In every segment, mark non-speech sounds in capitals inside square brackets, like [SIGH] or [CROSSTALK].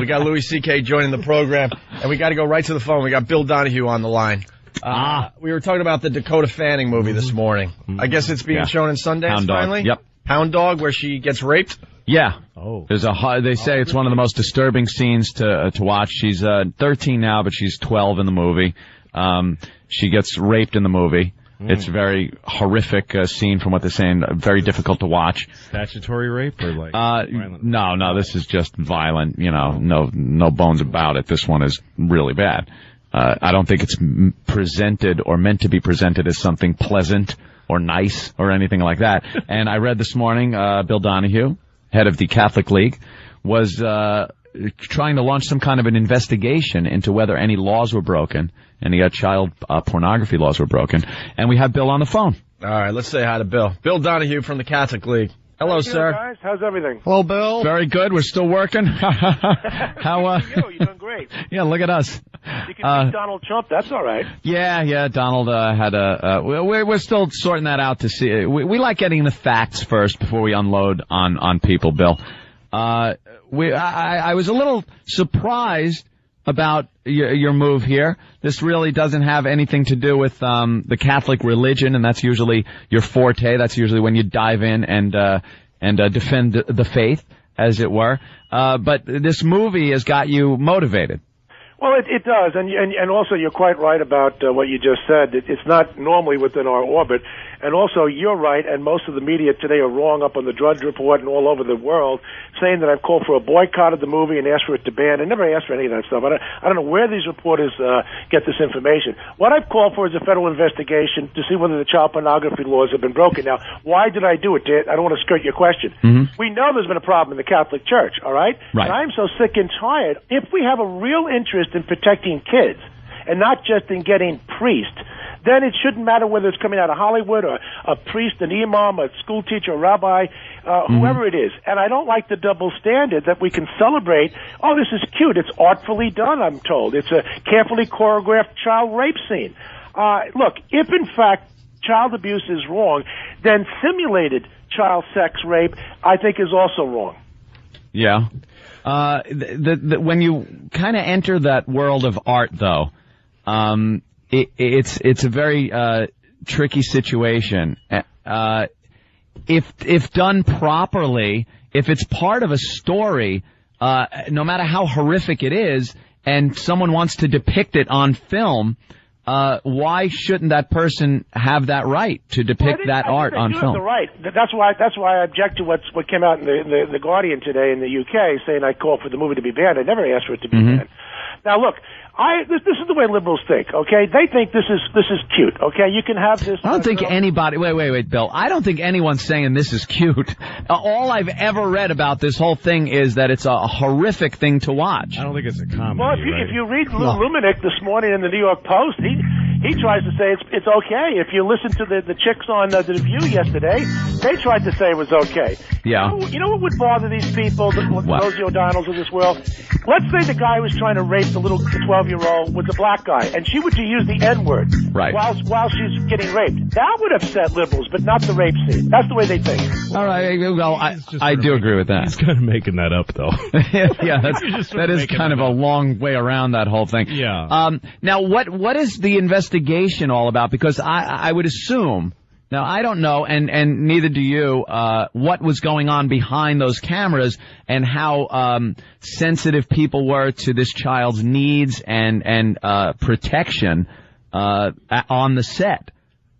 we got Louis C.K. joining the program, and we got to go right to the phone. We got Bill Donohue on the line. Uh, Ah. We were talking about the Dakota Fanning movie this morning. I guess it's being Yeah. shown in Sundance Hound Dog. finally. Yep. Hound Dog, where she gets raped. Yeah. Oh. There's a hu- they say it's one of the most disturbing scenes to uh, to watch. She's uh, 13 now, but she's 12 in the movie. Um, she gets raped in the movie. It's a very horrific uh, scene from what they're saying. uh, Very difficult to watch. Statutory rape or like Uh, no, no, this is just violent. You know, no, no bones about it. This one is really bad. Uh, I don't think it's m- presented or meant to be presented as something pleasant or nice or anything like that. [LAUGHS] and I read this morning, uh, Bill Donohue, head of the Catholic League, was, uh, trying to launch some kind of an investigation into whether any laws were broken, any uh, child uh, pornography laws were broken. And we have Bill on the phone. All right, let's say hi to Bill. Bill Donohue from the Catholic League. Hello, sir. guys, how's everything? Hello, Bill. Very good. We're still working. [LAUGHS] [LAUGHS] How, uh, You, you're doing great. [LAUGHS] yeah, look at us. You can Uh, beat Donald Trump. That's all right. Yeah, yeah. Donald uh, had a. Uh, we're we're still sorting that out to see. We, we like getting the facts first before we unload on on people. Bill, uh, we I, I was a little surprised about your, your move here. This really doesn't have anything to do with um, the Catholic religion, and that's usually your forte. That's usually when you dive in and uh, and uh, defend the faith, as it were. Uh, but this movie has got you motivated. Well, it, it does, and, and and also you're quite right about uh, what you just said. It, it's not normally within our orbit, and also you're right, and most of the media today are wrong up on the Drudge Report and all over the world, saying that I've called for a boycott of the movie and asked for it to ban. I never asked for any of that stuff. I don't, I don't know where these reporters uh, get this information. What I've called for is a federal investigation to see whether the child pornography laws have been broken. Now, why did I do it? Dan? I don't want to skirt your question. We know there's been a problem in the Catholic Church, all right? Right. And I'm so sick and tired. If we have a real interest in protecting kids and not just in getting priest, then it shouldn't matter whether it's coming out of Hollywood or a priest, an imam, a school teacher, a rabbi, uh, whoever it is. And I don't like the double standard that we can celebrate. Oh, this is cute. It's artfully done, I'm told. It's a carefully choreographed child rape scene. Uh, look, if in fact child abuse is wrong, then simulated child sex rape, I think, is also wrong. Yeah. Uh, the, the, the, when you kind of enter that world of art, though, um, it, it's it's a very uh, tricky situation. Uh, if if done properly, if it's part of a story, uh, no matter how horrific it is, and someone wants to depict it on film. Uh, why shouldn't that person have that right to depict think- that art on film? the right. That's why. That's why I object to what's what came out in the, the the Guardian today in the UK, saying I call for the movie to be banned. I never asked for it to be Mm-hmm. banned. Now look, I this, this is the way liberals think. Okay, they think this is this is cute. Okay, you can have this. I don't think anybody. Wait, wait, wait, Bill. I don't think anyone's saying this is cute. Uh, all I've ever read about this whole thing is that it's a horrific thing to watch. I don't think it's a comedy. Well, if you, right? if you read Lou Lumenick this morning in the New York Post, he he tries to say it's it's okay. If you listen to the the chicks on uh, the View yesterday, they tried to say it was okay. Yeah. You know, you know what would bother these people, the What? Rosie O'Donnells of this world? Let's say the guy who was trying to rape the little twelve year old was a black guy, and she would use the N word Right. while while she's getting raped. That would upset liberals, but not the rape scene. That's the way they think. All right. Well, I, I do agree with that. He's kind of making that up, though. [LAUGHS] yeah, that's, [LAUGHS] You're just sort of is kind of a long way around that whole thing. Yeah. Um, now, what what is the investigation all about? Because I I would assume. Now I don't know, and and neither do you. Uh, what was going on behind those cameras, and how um, sensitive people were to this child's needs and and uh, protection uh, on the set.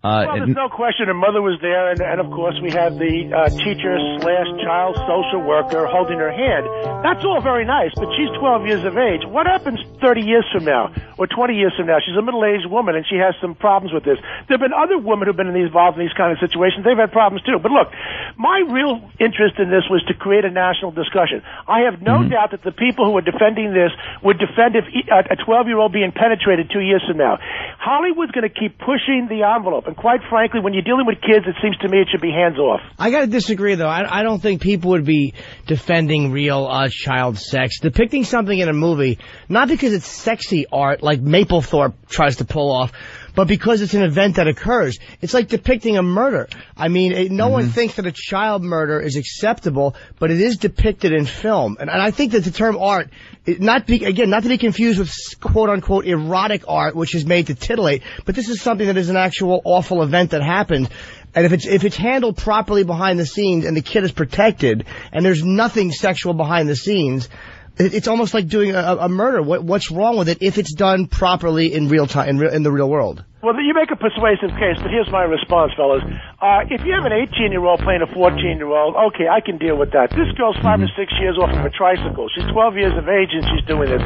Uh, Well, there's no question her mother was there, and, and of course we had the uh, teacher slash child social worker holding her hand. That's all very nice, but she's 12 years of age. What happens 30 years from now, or 20 years from now? She's a middle-aged woman, and she has some problems with this. There have been other women who've been involved in these kind of situations. They've had problems too. But look, my real interest in this was to create a national discussion. I have no doubt that the people who are defending this would defend if a 12-year-old being penetrated two years from now. Hollywood's going to keep pushing the envelope. Quite frankly, when you're dealing with kids, it seems to me it should be hands off. I gotta disagree though. I, I don't think people would be defending real uh, child sex. Depicting something in a movie, not because it's sexy art like Mapplethorpe tries to pull off, but because it's an event that occurs. It's like depicting a murder. I mean, it, no one mm-hmm. thinks that a child murder is acceptable, but it is depicted in film. And, and I think that the term art, not be, again, not to be confused with quote unquote erotic art, which is made to titillate, but this is something that is an actual awful event that happened. And if it's if it's handled properly behind the scenes and the kid is protected and there's nothing sexual behind the scenes, it's almost like doing a, a murder. What, what's wrong with it if it's done properly in real time in, in the real world? Well, you make a persuasive case, but here's my response, fellas. Uh, if you have an 18-year-old playing a 14-year-old, okay, I can deal with that. This girl's five or six years off of a tricycle. She's 12 years of age and she's doing this.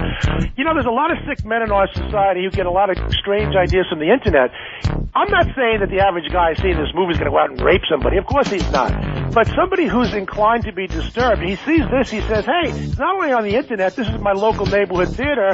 You know, there's a lot of sick men in our society who get a lot of strange ideas from the internet. I'm not saying that the average guy seeing this movie is going to go out and rape somebody. Of course he's not. But somebody who's inclined to be disturbed, he sees this, he says, hey, it's not only on the internet, this is my local neighborhood theater.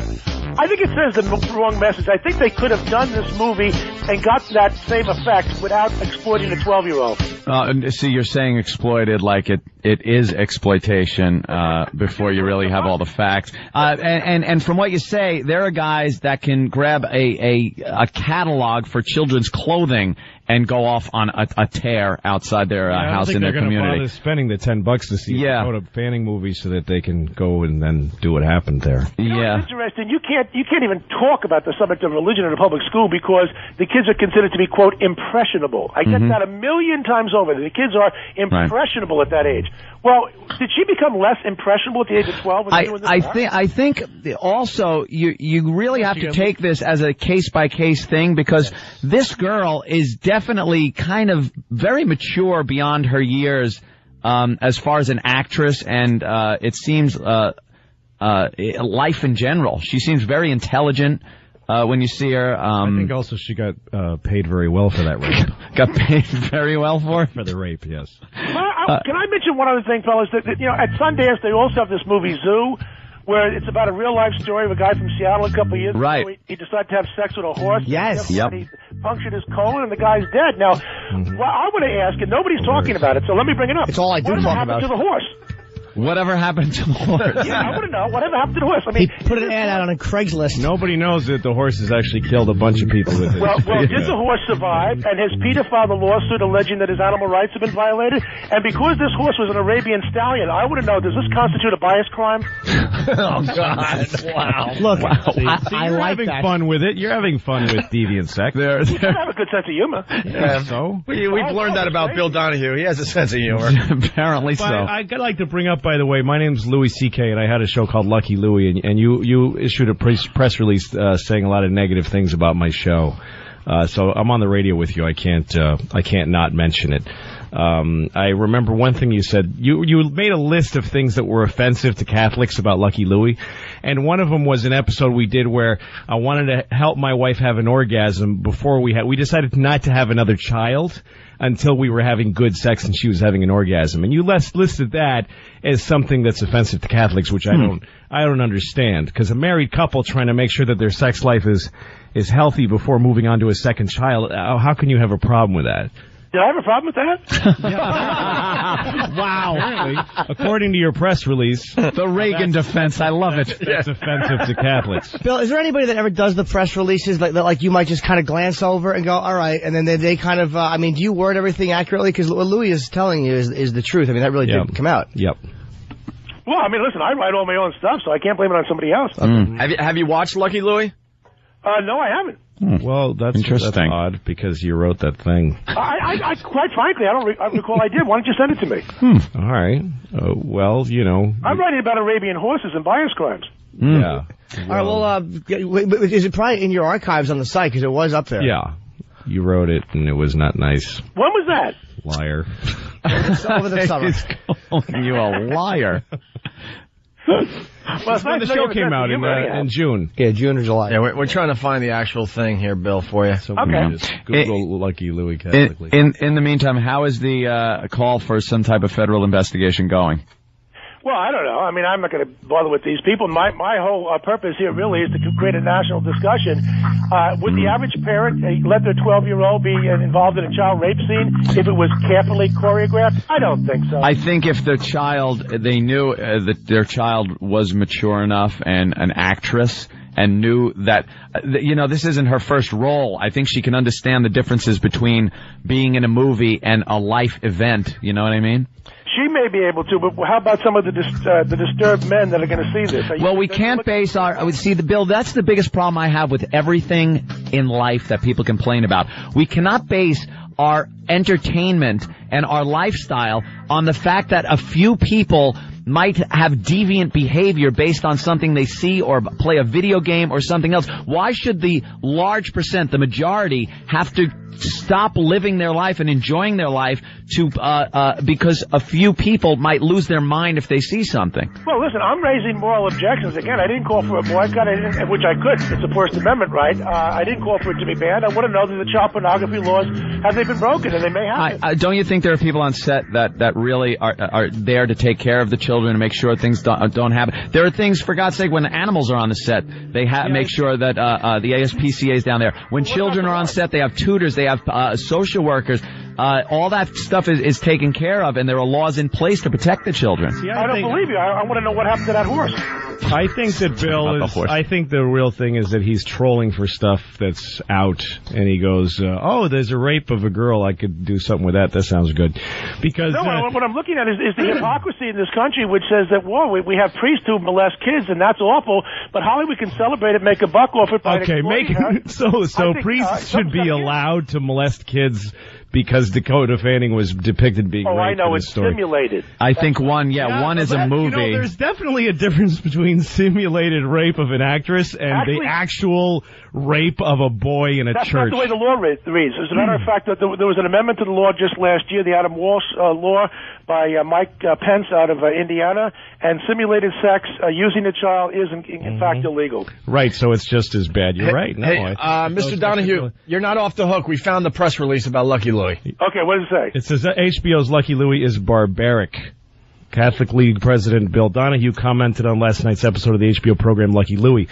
I think it sends the wrong message. I think they could have done this movie and got that same effect without exploiting a 12 year old. Uh, see, you're saying exploited like it, it is exploitation, uh, before you really have all the facts. Uh, and, and, and from what you say, there are guys that can grab a, a, a catalog for children's clothing and go off on a, a tear outside their uh, I don't house think in their they're gonna community. bother spending the ten bucks to see Yeah. go to Fanning movies so that they can go and then do what happened there. You know, Yeah. It's interesting. You can't you can't even talk about the subject of religion in a public school because the kids are considered to be quote impressionable. I get Mm-hmm. that a million times over. The kids are impressionable at that age. Well, did she become less impressionable at the age of twelve? I, I stuff? think I think also you you really have to take this as a case by case thing because this girl is definitely kind of very mature beyond her years um, as far as an actress and uh, it seems uh, uh, life in general. She seems very intelligent uh, when you see her. I Um, think also she got uh, paid very well for that rape. [LAUGHS] got paid very well for. for the rape, yes. Well, I, can I mention one other thing, fellas? That, that you know, at Sundance they also have this movie Zoo, where it's about a real life story of a guy from Seattle a couple of years Right. ago. He, he decided to have sex with a horse. Yes. And Yep. He punctured his colon, and the guy's dead. Now, well, I want to ask, and nobody's talking about it, so let me bring it up. It's all I do Whatever talk happened about. to the horse? Whatever happened to the horse? [LAUGHS] Yeah, I want to know. Whatever happened to the horse? I mean, He put an ad out on a Craigslist. Nobody knows that the horse has actually killed a bunch of people with it. Well, well, [LAUGHS] did the horse survive? And has Peter filed a lawsuit alleging that his animal rights have been violated? And because this horse was an Arabian stallion, I want to know: Does this constitute a bias crime? [LAUGHS] Oh God! Wow. Look, See, I, see, I you're like having that. fun with it. You're having fun with deviant sex. There, You have a good sense of humor. Yeah. So, We, we've learned that about Bill Donohue. He has a sense of humor. apparently But so. I'd like to bring up, by the way, my name's Louis C.K. and I had a show called Lucky Louie, and, and you you issued a press, press release uh, saying a lot of negative things about my show. Uh, so I'm on the radio with you. I can't uh, I can't not mention it. Um, I remember one thing you said. You you made a list of things that were offensive to Catholics about Lucky Louie, and one of them was an episode we did where I wanted to help my wife have an orgasm before we had. We decided not to have another child until we were having good sex and she was having an orgasm. And you less listed that as something that's offensive to Catholics, which I don't, I don't understand. Because a married couple trying to make sure that their sex life is, is healthy before moving on to a second child, uh, how can you have a problem with that? Did I have a problem with that? [LAUGHS] [LAUGHS] wow. Apparently, according to your press release, [LAUGHS] the Reagan defense, I love it. that's offensive to Catholics. Bill, is there anybody that ever does the press releases like that? Like you might just kind of glance over and go, "All right," and then they, they kind of. Uh, I mean, do you word everything accurately? Because what Louis is telling you is is the truth. I mean, that really Yeah. did come out. Yep. well, I mean, listen, I write all my own stuff, so I can't blame it on somebody else. Have you have you watched Lucky Louie? Uh, no, I haven't. Well, that's, that's Interesting. odd because you wrote that thing. I, I, I quite frankly, I don't re- I recall I did. Why don't you send it to me? All right. Uh, well, you know. I'm writing about Arabian horses and bias crimes. Yeah. All right. Well, uh, g- wait, is it probably in your archives on the site? Because it was up there. Yeah. You wrote it and it was not nice. When was that? Liar. [LAUGHS] [LAUGHS] It's over the summer. He's calling you a liar. [LAUGHS] Well, it's when the show you have a came out in, uh, anyhow. in June. Yeah, June or July. Yeah, we're, we're trying to find the actual thing here, Bill, for you. So Okay. we just Google Lucky Louie In, in in the meantime, how is the uh, call for some type of federal investigation going? Well, I don't know. I mean, I'm not going to bother with these people. My my whole uh, purpose here really is to create a national discussion. Uh, would the average parent uh, let their 12 year old be uh, involved in a child rape scene if it was carefully choreographed? I don't think so. I think if the child, they knew uh, that their child was mature enough and an actress, and knew that, uh, you know, this isn't her first role. I think she can understand the differences between being in a movie and a life event. You know what I mean? She may be able to, but how about some of the dis- uh, the disturbed men that are going to see this? Well, we can't base our. I would see the bill. That's the biggest problem I have with everything in life that people complain about. We cannot base our entertainment and our lifestyle on the fact that a few people might have deviant behavior based on something they see or play a video game or something else. Why should the large percent, the majority, have to stop living their life and enjoying their life to uh, uh, because a few people might lose their mind if they see something? Well, listen, I'm raising moral objections. Again, I didn't call for a boycott, I which I could. It's a First Amendment right. Uh, I didn't call for it to be banned. I want to know that the child pornography laws have they been broken, and they may have. I. I, don't you think there are people on set that, that really are are there to take care of the children and make sure things don't, don't happen? There are things, for God's sake, when animals are on the set, they ha- make sure that uh, uh, the ASPCA is down there. When children are on set, they have tutors, they have uh, social workers. Uh, all that stuff is, is taken care of, and there are laws in place to protect the children. I don't believe you. I, I want to know what happened to that horse. I think that Bill the is. I think the real thing is that he's trolling for stuff that's out, and he goes, uh, "Oh, there's a rape of a girl. I could do something with that. That sounds good." Because No, uh, what I'm looking at is, is the hypocrisy in this country, which says that, well, we, we have priests who molest kids, and that's awful, but Hollywood can celebrate it, make a buck off it by okay, make exploiting [LAUGHS] her. so so think, priests uh, should be allowed to molest kids because Dakota Fanning was depicted being Oh, I know, in the it's story. simulated. I think one, yeah, one is a movie. You know, there's definitely a difference between simulated rape of an actress and Actually- the actual rape of a boy in a That's church. not the way the law reads. As a matter of fact, that there, there was an amendment to the law just last year, the Adam Walsh uh, law by uh, Mike uh, Pence out of uh, Indiana, and simulated sex uh, using a child is in, in Mm-hmm. fact illegal. right, so it's just as bad. You're right. No, hey, I- uh, Mr. Donohue, you're not off the hook. We found the press release about Lucky Louie. Okay, what does it say? It says that HBO's Lucky Louie is barbaric. Catholic League President Bill Donohue commented on last night's episode of the HBO program Lucky Louie.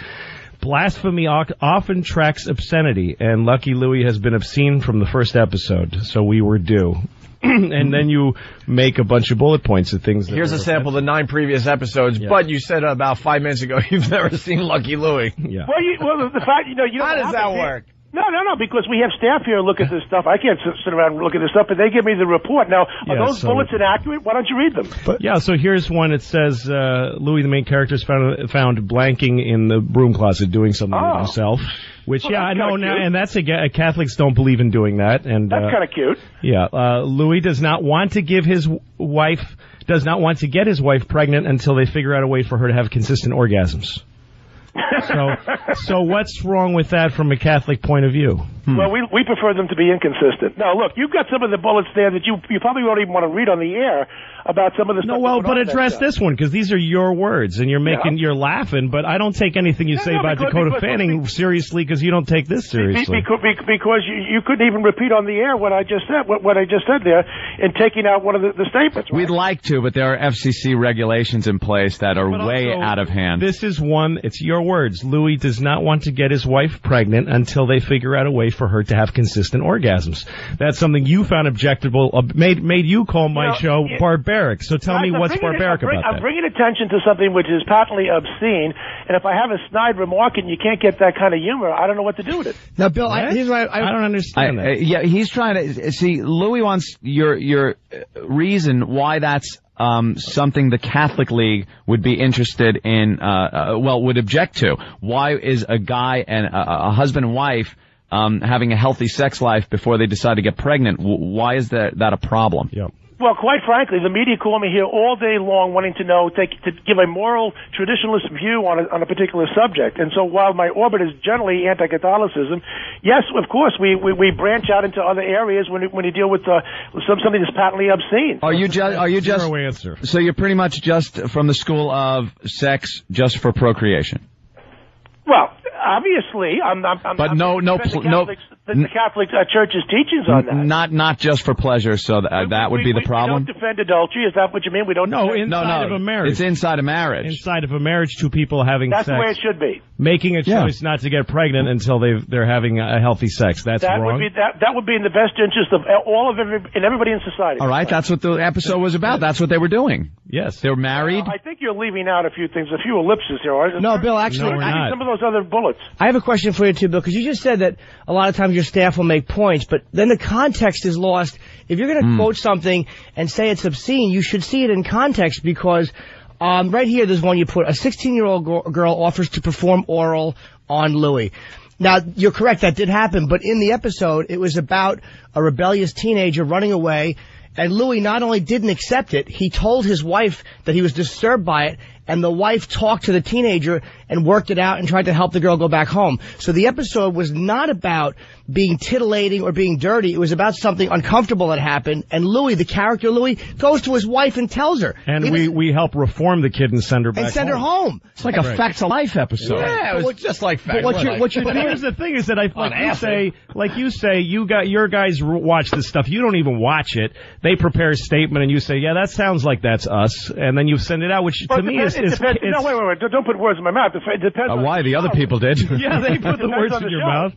Blasphemy often tracks obscenity, and Lucky Louie has been obscene from the first episode, so we were due. [CLEARS THROAT] and then you make a bunch of bullet points of things. That Here's a sample of the nine previous episodes, but you said about five minutes ago [LAUGHS] you've never seen Lucky Louie. Yeah. Well, you, well, the fact you know you. How don't does that to- work? No, no, no, because we have staff here look at this stuff. I can't sit, sit around and look at this stuff, but they give me the report. Now, are Yeah, those so- bullets inaccurate? Why don't you read them? But, Yeah, so here's one. It says uh, Louis, the main character, is found found blanking in the broom closet, doing something Oh. with himself. Which, Well, yeah, I know now, and that's a Catholics don't believe in doing that. And That's uh, kind of cute. Yeah, uh, Louis does not want to give his wife, does not want to get his wife pregnant until they figure out a way for her to have consistent orgasms. So, so what's wrong with that from a Catholic point of view? Hmm. Well, we we prefer them to be inconsistent. Now, look, you've got some of the bullets there that you you probably won't even want to read on the air about some of the No, well, but went on in that address this one because these are your words, and you're making Yeah. you're laughing. But I don't take anything you No, say no, about because- Dakota because- Fanning seriously because you don't take this seriously. Because, because you, you couldn't even repeat on the air what I just said, what, what I just said there, in taking out one of the, the statements. right? We'd like to, but there are FCC regulations in place that are But way also, out of hand. This is one, it's your words. Louis does not want to get his wife pregnant until they figure out a way for her to have consistent orgasms. That's something you found objectionable, uh, made, made you call my Well, show yeah. barbaric. So tell Guys, me I'm what's bringing it- barbaric I'm bring- about I'm bringing attention to something which is patently obscene, and if I have a snide remark and you can't get that kind of humor, I don't know what to do with it. Now, Bill, I, What? here's what I, I don't I, understand uh, that. yeah, he's trying to see. Louis wants your your uh, reason why that's um, something the Catholic League would be interested in. Uh, uh, well, would object to. Why is a guy and a, a husband and wife um, having a healthy sex life before they decide to get pregnant? W- Why is that that a problem? Yeah. Well, quite frankly, the media call me here all day long wanting to know, take, to give a moral traditionalist view on a, on a particular subject. And so while my orbit is generally anti-Catholicism, yes, of course, we, we, we branch out into other areas when, you- when you deal with uh, some, something that's patently obscene. Are you just? Are you just? Zero answer. So you're pretty much just from the school of sex just for procreation. Well, obviously, I'm, I'm, I'm But I'm no- no defend the pl- no- the, the Catholic uh, Church's teachings on that. Not not just for pleasure, so th- uh, that would We- be the we- problem. We don't defend adultery. Is that what you mean? We don't. No, defend- No, inside no, of a marriage. it's inside a marriage. inside of a marriage, two people having that's sex, the way it should be. making a Yeah. choice not to get pregnant until they they're having a healthy sex. That's That wrong. would be that. That would be in the best interest of all of every, and everybody in society. All right, that's what the episode was about. That's what they were doing. yes. They were married. I think you're leaving out a few things, a few ellipses here. aren't No, there? Bill, actually, No, we're I not. need some of those other bullets. I have a question for you too, Bill, because you just said that a lot of times your staff will make points, but then the context is lost. If you're going to quote something and say it's obscene, you should see it in context because um, right here, there's one you put. A 16 year old girl offers to perform oral on Louis. Now, you're correct, that did happen, but in the episode, it was about a rebellious teenager running away, and Louis not only didn't accept it, he told his wife that he was disturbed by it, and the wife talked to the teenager and worked it out and tried to help the girl go back home. So the episode was not about being titillating or being dirty. It was about something uncomfortable that happened. And Louis, the character Louis, goes to his wife and tells her. and Even- we we help reform the kid and send her back and send her home. It's like a facts of life episode. Yeah, it was just like But what you're, what you're doing, here's the thing: is that I like you say, like you say, you got your guys watch this stuff. You don't even watch it. They prepare a statement, and you say, "Yeah, that sounds like that's us," and then you send it out, which Well, to me depends, is, it is depends, no, wait, wait, wait. Don't- Don't put words in my mouth. It depends. Uh, on why the other people did? [LAUGHS] yeah, they put the [LAUGHS] words in the your show. mouth.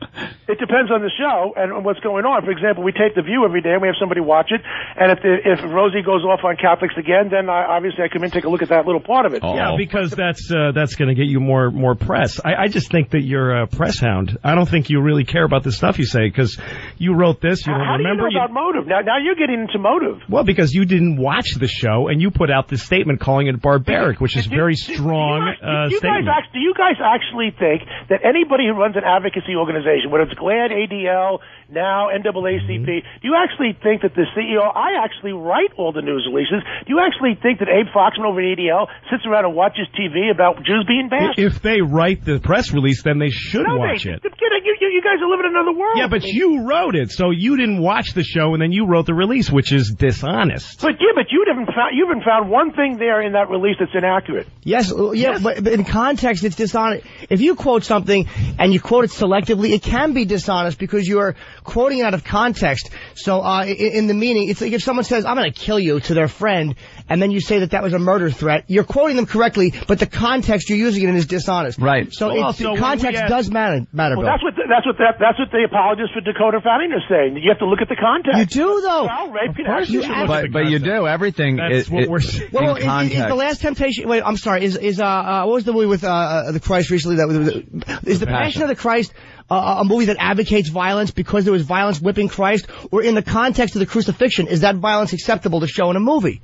It depends on the show and what's going on. For example, we tape the View every day, and we have somebody watch it. And if the, if Rosie goes off on Catholics again, then I, obviously I come in and take a look at that little part of it. Oh. Yeah, because that's uh, that's going to get you more more press. I, I just think that you're a press hound. I don't think you really care about the stuff you say because you wrote this. You don't How do you remember. know about motive? Now, now you're getting into motive. well, because you didn't watch the show and you put out this statement calling it barbaric, which is very you strong guys- uh, you guys do you guys actually think that anybody who runs an advocacy organization, whether it's GLAAD, ADL, now NAACP, mm-hmm. do you actually think that the CEO? I actually write all the news releases. Do you actually think that Abe Foxman over at ADL sits around and watches TV about Jews being bashed? If they write the press release, then they should No, watch they, it. You, you, you guys are living in another world. Yeah, but you wrote it, so you didn't watch the show, and then you wrote the release, which is dishonest. But yeah, but you haven't found you haven't found one thing there in that release that's inaccurate. Yes, yeah, But, but in context, it's dishonest. If you quote something and you quote it selectively, it can be dishonest because you're quoting out of context. So, uh, in, in the meaning, it's like if someone says, "I'm going to kill you" to their friend, and then you say that that was a murder threat, you're quoting them correctly, but the context you're using it in is dishonest. Right. So, Well, it's, so context ask- does matter. Matter, Well, Bill. that's what the, that's what that, that's what the apologists for Dakota Fanning are saying. You have to look at the context. You do though. Well, rape can course actually you should look but at the but you do everything. That's it- what we're saying. Well, in well, is, is the last temptation? Wait, I'm sorry. Is is uh, uh what was the movie with uh, uh the Christ recently? That was is the Passion of the Christ uh, a movie that advocates violence because there was violence whipping Christ, or in the context of the crucifixion, is that violence acceptable to show in a movie?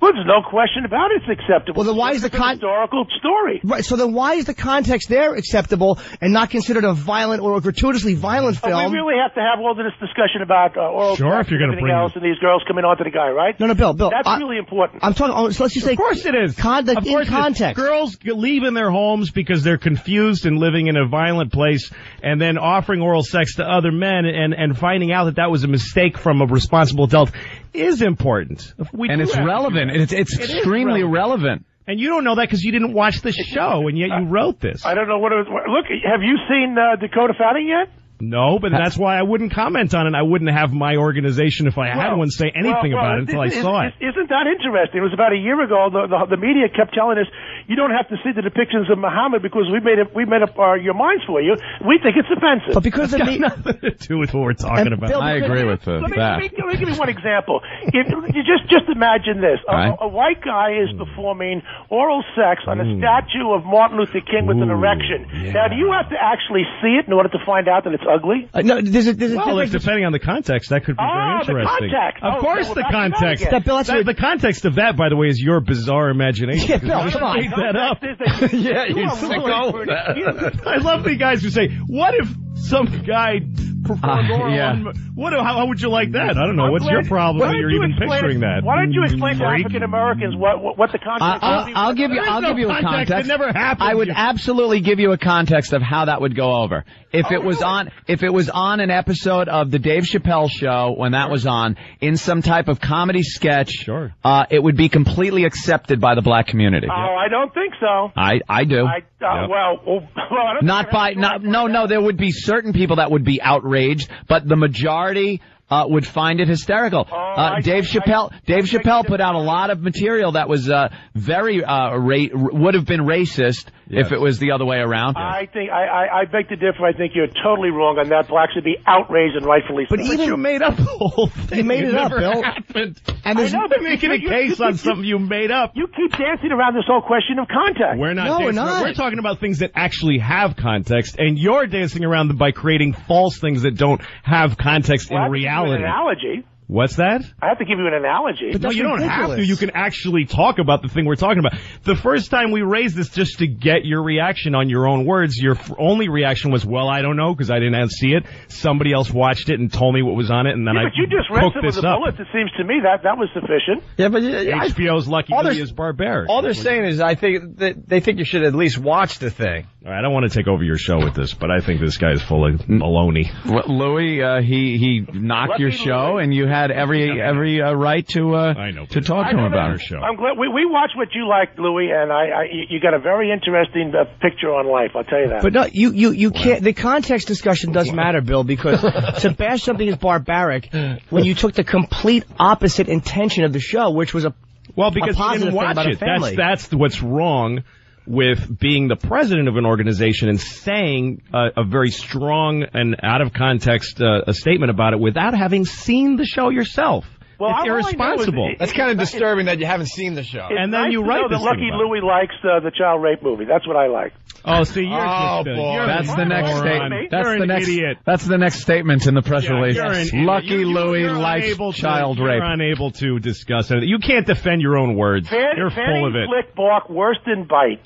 Well, there's no question about it. It's acceptable. Well, then why is the It's a con- historical story? Right. So then, why is the context there acceptable and not considered a violent or a gratuitously violent But film? we really have to have all this discussion about uh, oral Sure, sex if you're and gonna bring else, and these girls coming on to the guy, right? no, no, Bill, Bill. That's I, really important. I'm talking. Oh, so let's just say. Of course it is. Con- like, of in course it is. context. Girls leave in their homes because they're confused and living in a violent place and then offering oral sex to other men and, and finding out that that was a mistake from a responsible adult is important. We and it's have to do relevant. that. It's it's It is extremely relevant. relevant. And you don't know that because you didn't watch the [LAUGHS] show and yet you wrote this. I don't know what it was. Look, have you seen uh, Dakota Fanning yet? No, but that's why I wouldn't comment on it. I wouldn't have my organization if I had one say anything well, about it until I saw is- it. Isn't that interesting? It was about a year ago. The, the, the media kept telling us you don't have to see the depictions of Muhammad because we made it. We made up uh, your minds for you. We think it's offensive. But because the Got me- nothing to do with what we're talking about. Bill- I agree with Let me, that. let, me, let me give you one example. If, you just just imagine this: a, Right. a white guy is performing oral sex on a statue of Martin Luther King with an erection. Now, do you have to actually see it in order to find out that it's ugly? Uh, no, there's a, there's a Well, difference. if depending on the context, that could be Ah, the very interesting. context. Of Oh, course, so the we're back to that context. That, Bill, That- the context of that, by the way, is your bizarre imagination. [LAUGHS] Yeah, Bill, come on. That up. That- [LAUGHS] Yeah, you you sicko. really- I love the guys who say, "What if some guy performed Uh, yeah. on- What? How, how would you like that? I don't know. I'm What's glad- your problem why when don't you're you even explain- picturing that? Why don't you explain to African Americans what, what what the context? I- is? I'll, I'll give you. I'll no give you a context. context. It never happened. I would absolutely give you a context of how that would go over. If Oh, it was really? on, if it was on an episode of the Dave Chappelle show when that was on in some type of comedy sketch, Sure. uh, it would be completely accepted by the black community. Oh, I don't think so. I I do. I Uh, Yep. Well, [LAUGHS] well, well, don't Not by not no no. There would be certain people that would be outraged, but the majority. Uh, would find it hysterical. Oh, uh, I- Dave I- Chappelle, I- Dave I Chappelle that- put out a lot of material that was uh, very uh, ra- would have been racist if it was the other way around. I think I, I, I beg to differ. I think you're totally wrong on that. Blacks should be outraged and rightfully so. But you made up the whole [LAUGHS] thing. You made it up, never Bill. Happened. And there's I know, You're but making a case you- on you- something you made up. You keep dancing around this whole question of context. We're not. No, we're not. We're talking about things that actually have context, and you're dancing around them by creating false things that don't have context Well, in have to give you reality. An analogy. What's that? I have to give you an analogy. But No, That's you don't have to. You can actually talk about the thing we're talking about. The first time we raised this just to get your reaction on your own words, your f- only reaction was, well, I don't know, because I didn't see it. Somebody else watched it and told me what was on it, and then yeah, I but you just cooked rested with this the up. bullets. It seems to me that that was sufficient. Yeah, but yeah, I- HBO's Lucky All they're- is barbaric. all they're saying is I think that they think you should at least watch the thing. All right, I don't want to take over your show with this, but I think this guy is full of baloney. What, Louis, uh, he he knocked Lucky your show, Louis. and you had every [LAUGHS] every uh, right to uh, I know, to talk I to him about your it. show. I'm glad we, we watched what you liked, Louis, and I, I you you got a very interesting uh, picture on life. I'll tell you that. But no, you, you, you can't, the context discussion does matter, Bill, because [LAUGHS] to bash something is barbaric when you took the complete opposite intention of the show, which was a, Well, because a you positive didn't watch it. That's that's what's wrong with being the president of an organization and saying a, a very strong and out of context uh, a statement about it without having seen the show yourself. Well, it's all I know is irresponsible. it- That's kind of disturbing that you haven't seen the show. And then nice you to write know this that Lucky about it. Louis likes uh, the child rape movie. That's what I like. oh, see, you're Oh, just a, boy. you're That's the next statement. That's you're the next. idiot. That's the next statement in the press Yeah, release. you're an idiot. Lucky You- you- Louis likes unable to- child you're rape. unable to discuss it. You can't defend your own words. Fan, you're Fanning full of it. Flick bark worse than bite.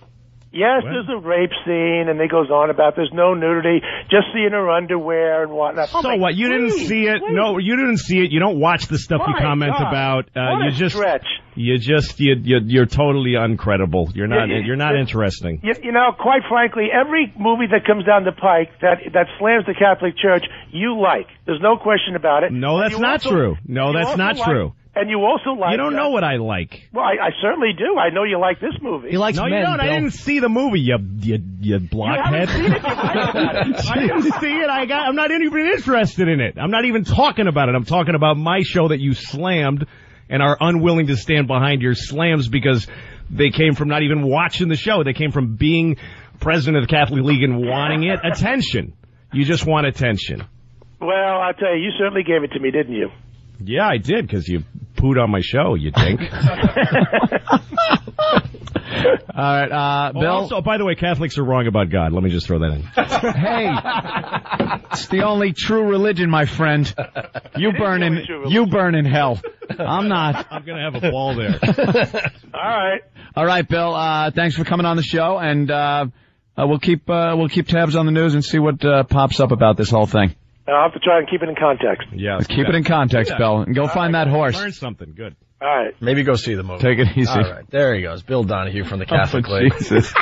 Yes, there's a rape scene, and it goes on about there's no nudity, just seeing her underwear and whatnot. Oh, So my- what? You didn't see it? please. No, you didn't see it. You don't watch the stuff you comment God. about. Uh, What you a just stretch. you just you, you you're totally uncredible. You're not you're not interesting. You, you know, quite frankly, every movie that comes down the pike that that slams the Catholic Church, you like. There's no question about it. No, that's not also- true. No, that's not like- true. And you also like. You don't uh, know what I like. Well, I, I certainly do. I know you like this movie. he likes No, men, you don't. I didn't see the movie. You you you blockhead. you [LAUGHS] lied about it. I didn't see it. I got. I'm not even interested in it. I'm not even talking about it. I'm talking about my show that you slammed and are unwilling to stand behind your slams because they came from not even watching the show. They came from being president of the Catholic League and wanting it attention. You just want attention. Well, I'll tell you, you certainly gave it to me, didn't you? Yeah, I did because you pooed on my show. You dink. [LAUGHS] All right, uh, Oh, Bill. also, by the way, Catholics are wrong about God. Let me just throw that in. hey, it's the only true religion, my friend. You burn in you burn in hell. I'm not. I'm gonna have a ball there. [LAUGHS] All right. All right, Bill. Uh, thanks for coming on the show, and uh, uh, we'll keep uh, we'll keep tabs on the news and see what uh, pops up about this whole thing. And I'll have to try and keep it in context. Yeah, Keep it in context, Bill, and go find that horse. Learn something. Good. All right. Maybe go see the movie. Take it easy. All right, there he goes. Bill Donohue from the Catholic Oh, League. Jesus.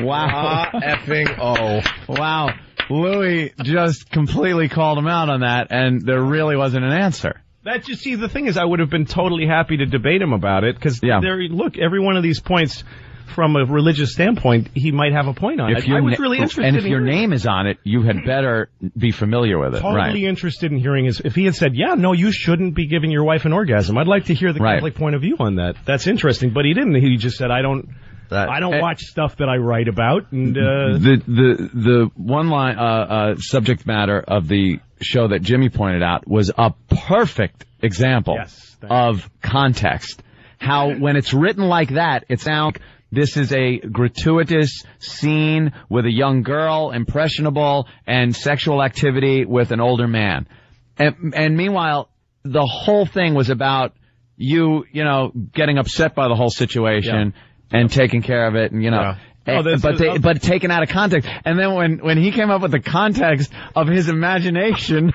wow. [LAUGHS] Ah, effing oh. Wow. Louis just completely called him out on that, and there really wasn't an answer. That you see, the thing is, I would have been totally happy to debate him about it because Yeah. there. Look, every one of these points, from a religious standpoint, he might have a point on. If I, your I was really interested. and if in your name is on it, you had better be familiar with it. Totally right. interested in hearing his. If he had said, "Yeah, no, you shouldn't be giving your wife an orgasm," I'd like to hear the Right. Catholic point of view on that. That's interesting, but he didn't. He just said, "I don't, That- I don't Eh. watch stuff that I write about." And uh, the the the one line uh, uh, subject matter of the show that Jimmy pointed out was a perfect example Yes, of context. How when it's written like that, it sounds like this is a gratuitous scene with a young girl, impressionable, and sexual activity with an older man. And, and meanwhile, the whole thing was about you, you know, getting upset by the whole situation and taking care of it, and you know. Yeah. Eh, Oh, but they, but taken out of context. And then when when he came up with the context of his imagination,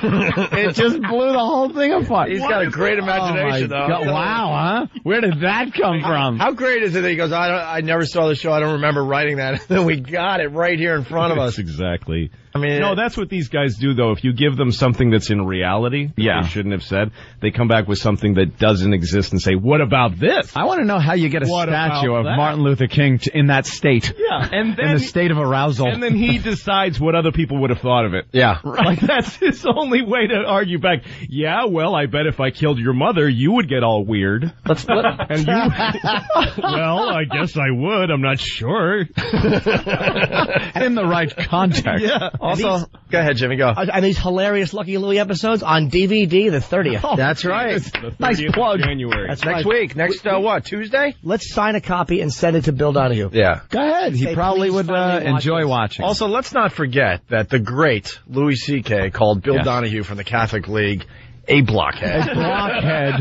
[LAUGHS] it just blew the whole thing apart. He's got a great Oh, imagination, though. God. Wow, huh? Where did that come from? How great is it that he goes, I, don't, I never saw the show, I don't remember writing that. [LAUGHS] And then we got it right here in front of us. That's exactly. I mean, No, that's what these guys do, though. If you give them something that's in reality, that Yeah. they shouldn't have said, they come back with something that doesn't exist and say, "What about this?" I want to know how you get a What statue of that? Martin Luther King t- in that state. Yeah, and [LAUGHS] in then the state of arousal. and then he [LAUGHS] decides what other people would have thought of it. yeah. [LAUGHS] Like that's his only way to argue back. Yeah, well, I bet if I killed your mother, you would get all weird. Let's let, And you, well, I guess I would. I'm not sure. in the right context. Yeah. Also, go ahead, Jimmy, go. Are, are these hilarious Lucky Louie episodes on DVD the 30th? [LAUGHS] Oh, That's right. The Nice 30th of plug. January. That's Next right. week. Next, uh, what, Tuesday? Let's sign a copy and send it to Bill Donohue. Yeah. Go ahead. He Say, probably would uh, finally watch enjoy this. watching. Also, let's not forget that the great Louis C.K. called Bill Yes. Donohue from the Catholic League a blockhead. A blockhead.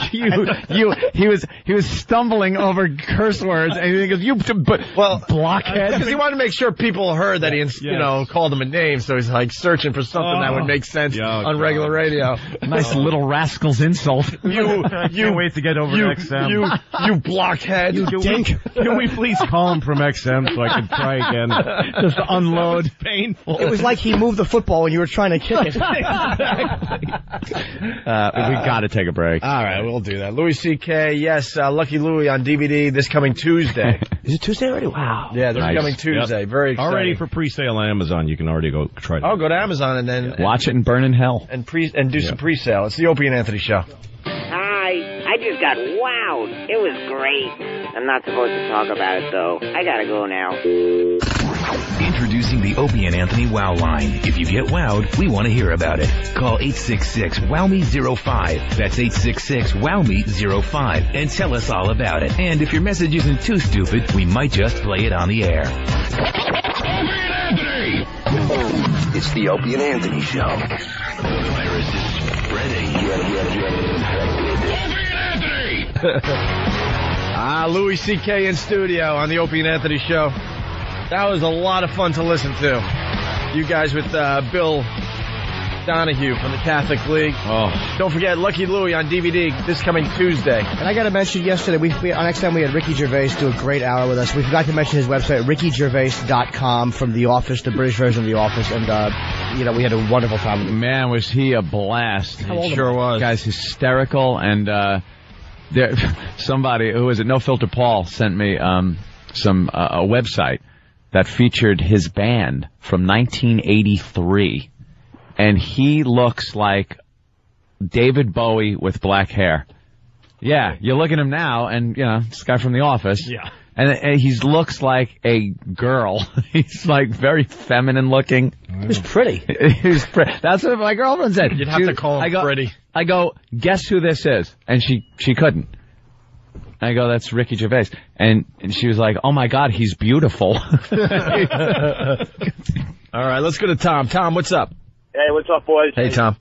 [LAUGHS] you, you, he was, he was stumbling over curse words, and he goes, "You, but Well, blockhead." Because he wanted to make sure people heard that he, ins- you know, called him a name, so he's like searching for something that Oh. would make sense Yeah, on God. regular radio. nice little rascal's insult. [LAUGHS] You, [LAUGHS] you wait to get over you, to XM. you, you blockhead. You Dink. Can we please call him from XM so I can try again? Just unload. Painful. It was like he moved the football when you were trying to kick it. Uh, we got to take a break. All right, we'll do that. Louis C.K. Yes, uh, Lucky Louie on DVD this coming Tuesday. [LAUGHS] Is it Tuesday already? Wow. yeah, this Nice. coming Tuesday. Very exciting. Already for pre-sale on Amazon. You can already go try it. Oh, go to Amazon and then Watch it and burn in hell. and pre and do some pre-sale. It's the Opie and Anthony show. Hi, I just got wowed. It was great. I'm not supposed to talk about it though. I gotta go now. Introducing the Opie and Anthony Wow line. If you get wowed, we want to hear about it. Call 866-WOW-ME-05. That's 866-WOW-ME-05. And tell us all about it. And if your message isn't too stupid, we might just play it on the air. It's the Opie and Anthony Show. The virus is spreading. Opie and Anthony! Ah, Louis C.K. in studio on the Opie and Anthony show. That was a lot of fun to listen to. You guys with uh, Bill Donohue from the Catholic League. Oh, Don't forget Lucky Louie on DVD this coming Tuesday. And I got to mention yesterday, we, we on XM we had Ricky Gervais do a great hour with us. We forgot to mention his website, rickygervais.com from The Office, the British version of The Office. And, uh, you know, we had a wonderful time man, was he a blast. How old am Sure was. Guy's hysterical and uh there [LAUGHS] somebody who is it No Filter Paul sent me um some uh, a website that featured his band from 1983 and he looks like David Bowie with black hair. Yeah, you look at him now and you know, this guy from the office. Yeah. And, and he looks like a girl. [LAUGHS] He's like very feminine looking. He was pretty. [LAUGHS] He's pre- That's what my girlfriend said. You'd have She- to call him I go, pretty. I go, guess who this is? And she she couldn't. I go, that's Ricky Gervais, and and she was like, oh my god, he's beautiful. [LAUGHS] [LAUGHS] All right, let's go to Tom. Tom, what's up? Hey, what's up, boys? Hey, Tom.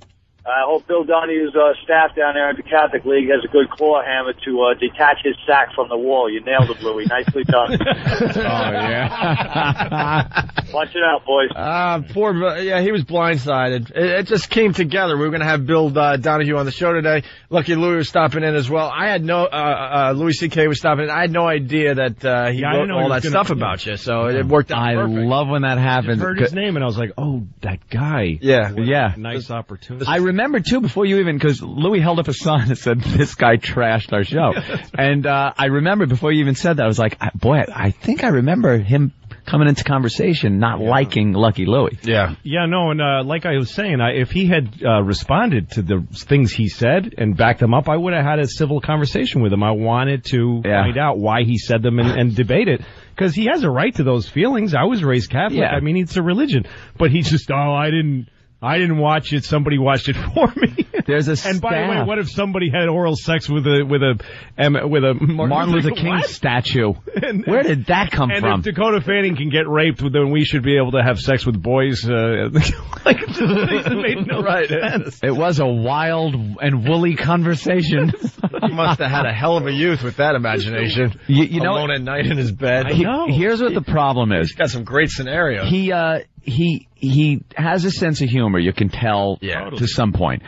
I hope Bill Donohue's uh, staff down there at the Catholic League has a good claw hammer to uh, detach his sack from the wall. You nailed it, Louie. Nicely done. [LAUGHS] oh yeah. [LAUGHS] Watch it out, boys. Uh, poor, yeah, he was blindsided. It, it just came together. We were going to have Bill uh, Donohue on the show today. Lucky Louis was stopping in as well. I had no, uh, uh, Louis C.K. was stopping in. I had no idea that, uh, he Yeah, wrote didn't he all was that gonna- stuff about you, so it worked out I perfect. love when that happens. heard his name and I was like, oh, that guy. Yeah. What Yeah. Nice opportunity. I remember too before you even because Louis held up a sign that said this guy trashed our show, [LAUGHS] and uh, I remember before you even said that I was like, boy, I think I remember him coming into conversation not liking Lucky Louie. Yeah. Yeah, no, and uh, like I was saying, I, if he had uh, responded to the things he said and backed them up, I would have had a civil conversation with him. I wanted to Yeah. find out why he said them and, and debate it because he has a right to those feelings. I was raised Catholic. Yeah. I mean, it's a religion, but he's just, oh, I didn't. I didn't watch it. Somebody watched it [LAUGHS] for me. There's a and by the way, what if somebody had oral sex with a with a um, with a Martin, Martin Luther King What? statue. [LAUGHS] And- Where did that come And from? if Dakota Fanning can get raped, then we should be able to have sex with boys. Uh, [LAUGHS] like it made no sense. It was a wild and woolly conversation. He must have had a hell of a youth with that imagination. You, you know, Alone at night in his bed. he- here's what the problem is. He's got some great scenarios. He uh he he has a sense of humor. You can tell Yeah. to some point.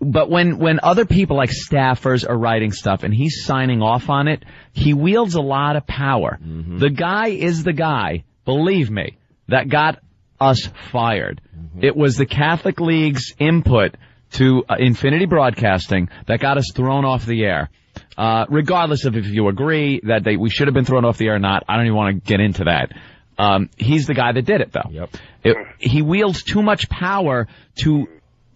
But when when other people like staffers are writing stuff and he's signing off on it, he wields a lot of power. The guy is the guy, believe me, that got us fired. It was the Catholic League's input to uh, Infinity Broadcasting that got us thrown off the air. Uh, regardless of if you agree that they, we should have been thrown off the air or not, I don't even want to get into that. Um, he's the guy that did it, though. Yep. It, he wields too much power to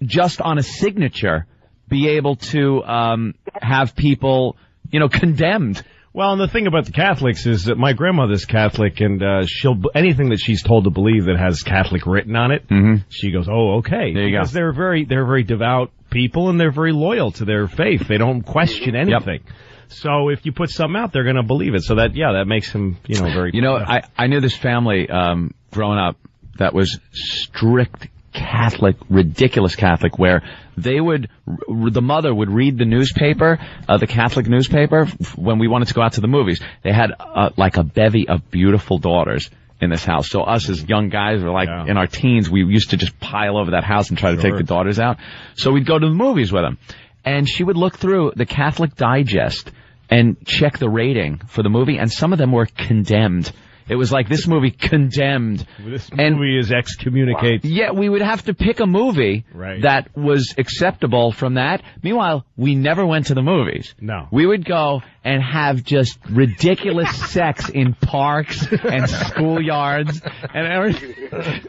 just on a signature be able to um, have people, you know, condemned. Well, and the thing about the Catholics is that my grandmother's Catholic, and uh, she'll anything that she's told to believe that has Catholic written on it, Mhm. she goes, "Oh, okay." There you go. because they're very they're very devout people, and they're very loyal to their faith. They don't question anything. So if you put something out, they're going to believe it. So that yeah, that makes them you know very. You know, I, I knew this family um, growing up that was strict Catholic, ridiculous Catholic, where they would, r- the mother would read the newspaper, uh, the Catholic newspaper, f- when we wanted to go out to the movies. They had uh, like a bevy of beautiful daughters in this house. So us as young guys were like Yeah. in our teens, we used to just pile over that house and try to take the daughters out. So we'd go to the movies with them. And she would look through the Catholic Digest and check the rating for the movie, and some of them were condemned. It was like this movie condemned. this and- movie is excommunicate. Yeah, we would have to pick a movie Right. that was acceptable from that. Meanwhile, we never went to the movies. No. We would go and have just ridiculous [LAUGHS] sex in parks and schoolyards and everything.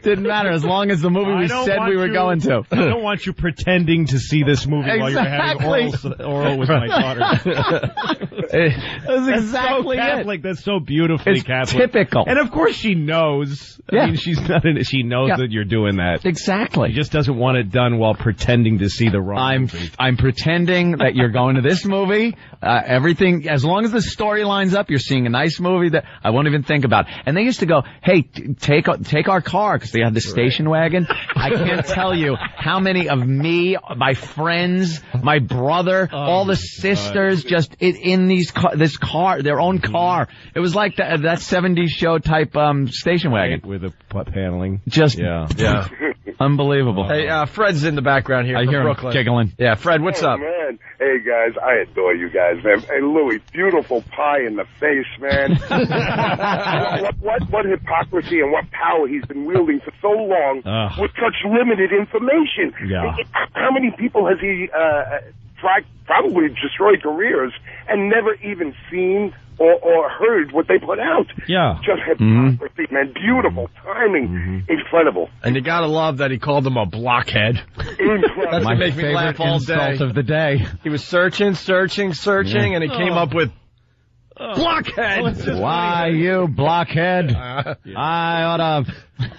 Didn't matter as long as the movie we said we were you- going to. I don't want you pretending to see this movie while you're having [LAUGHS] oral, Exactly. oral with my daughter. [LAUGHS] That's exactly so it. Catholic. That's so beautifully It's Catholic. typical. And of course she knows. Yeah. I mean, she's not in. She knows Yeah. that you're doing that. Exactly. She just doesn't want it done while pretending to see the wrong I'm movie. I'm pretending that you're going to this movie. Uh, everything, as long as the story lines up, you're seeing a nice movie that I won't even think about. And they used to go, "Hey, t- take take our car," because they had the station wagon. [LAUGHS] I can't tell you how many of me, my friends, my brother, all the sisters, just in, in these car, this car, their own car. It was like that that '70s show type um station wagon. with the paneling. Just Yeah. yeah. [LAUGHS] unbelievable. Hey, uh, Fred's in the background here I from hear him Brooklyn. giggling. Yeah, Fred, what's oh, up? Hey, guys, I adore you guys, man. Hey, Louis, beautiful pie in the face, man. [LAUGHS] what, what, what hypocrisy and what power he's been wielding for so long Ugh. with such limited information. Yeah. How many people has he uh, probably destroyed careers and never even seen or, or heard what they put out? Yeah. Just mm-hmm. hypocrisy, man. Beautiful mm-hmm. timing. Mm-hmm. Incredible. And you gotta love that he called him a blockhead. Incredible. That's My what makes me laugh all insult day. of the day. He was searching, searching, searching, and he came oh. up with blockhead. Why you blockhead? [LAUGHS] I ought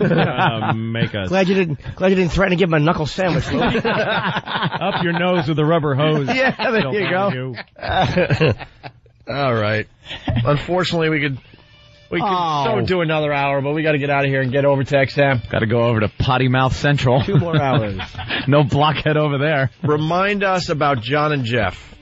Uh, make us [LAUGHS] Glad you didn't. Glad you didn't threaten to give him a knuckle sandwich. [LAUGHS] Up your nose with a rubber hose. Yeah, there Still you go. you. All right. Unfortunately, we could we could Oh. so do another hour, but we got to get out of here and get over to XM. Got to go over to Potty Mouth Central. Two more hours. no blockhead over there. Remind us about John and Jeff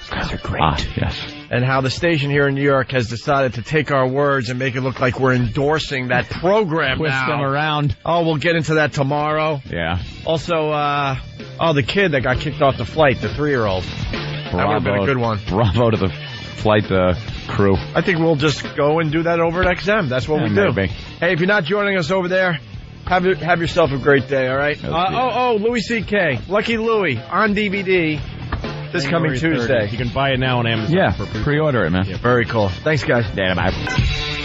Those guys are Ah, yes. And how the station here in New York has decided to take our words and make it look like we're endorsing that program Twist now. them around. Oh, we'll get into that tomorrow. Yeah. Also, uh, oh, the kid that got kicked off the flight, the three-year-old. That would have been a good one. Bravo to the flight uh, crew. I think we'll just go and do that over at XM. That's what Yeah, we do. maybe. Hey, if you're not joining us over there, have have yourself a great day. All right. Uh, oh, oh, Louis C.K. Lucky Louie on DVD this coming January 30th. Tuesday. You can buy it now on Amazon. Yeah. for pre- Pre-order it, man. Yeah, Very cool. Thanks, guys. Damn, I,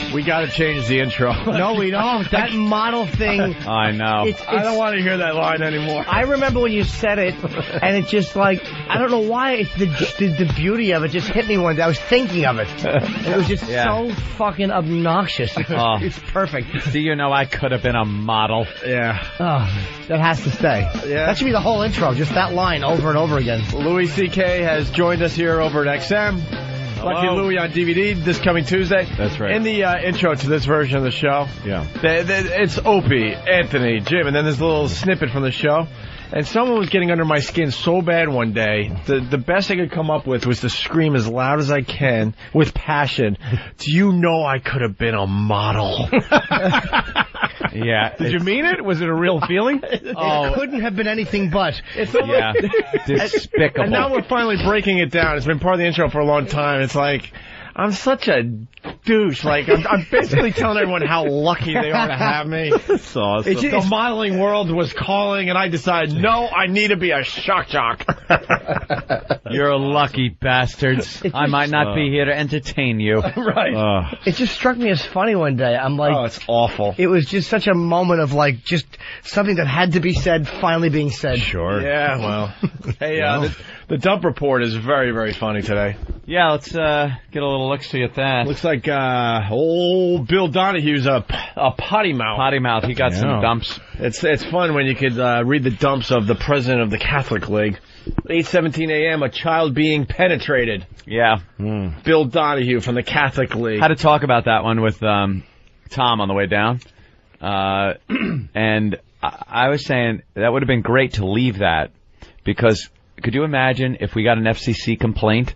[LAUGHS] We got to change the intro. no, we don't. [LAUGHS] That model thing. I know. It's, I don't want to hear that line anymore. I remember when you said it, and it just like I don't know why it's the, the the beauty of it just hit me one day. I was thinking of it. It was just Yeah. so fucking obnoxious. [LAUGHS] Oh. It's perfect. Do you know I could have been a model? Yeah. Oh, that has to stay. Yeah. That should be the whole intro, just that line over and over again. Louis C.K. has joined us here over at XM. Lucky Louie on DVD this coming Tuesday. That's right. In the uh, intro to this version of the show, Yeah. They- they- It's Opie, Anthony, Jim, and then there's a little snippet from the show. And someone was getting under my skin so bad one day. The the best I could come up with was to scream as loud as I can with passion. Do you know I could have been a model? [LAUGHS] Yeah. Did you mean it? Was it a real feeling? [LAUGHS] It couldn't have been anything but. It's Yeah. [LAUGHS] Despicable. And now we're finally breaking it down. It's been part of the intro for a long time. It's like, I'm such a douche. Like, I'm, I'm basically telling everyone how lucky they are to have me. [LAUGHS] That's awesome. It's the modeling world was calling, and I decided, no, I need to be a shock jock. [LAUGHS] You're a lucky bastards. I might not be here to entertain you. [LAUGHS] right. Uh, It just struck me as funny one day. I'm like, oh, it's awful. it was just such a moment of like just something that had to be said finally being said. sure. Yeah, well. hey, uh, the, the dump report is very, very funny today. Yeah, let's uh, get a little look see at that. Looks like uh, old Bill Donohue's a, a potty mouth. Potty mouth. He got some dumps. It's it's fun when you could uh, read the dumps of the president of the Catholic League. 8:17 a.m. A child being penetrated. Yeah. Bill Donohue from the Catholic League. Had to talk about that one with um, Tom on the way down. Uh, [CLEARS THROAT] and I, I was saying that would have been great to leave that because could you imagine if we got an FCC complaint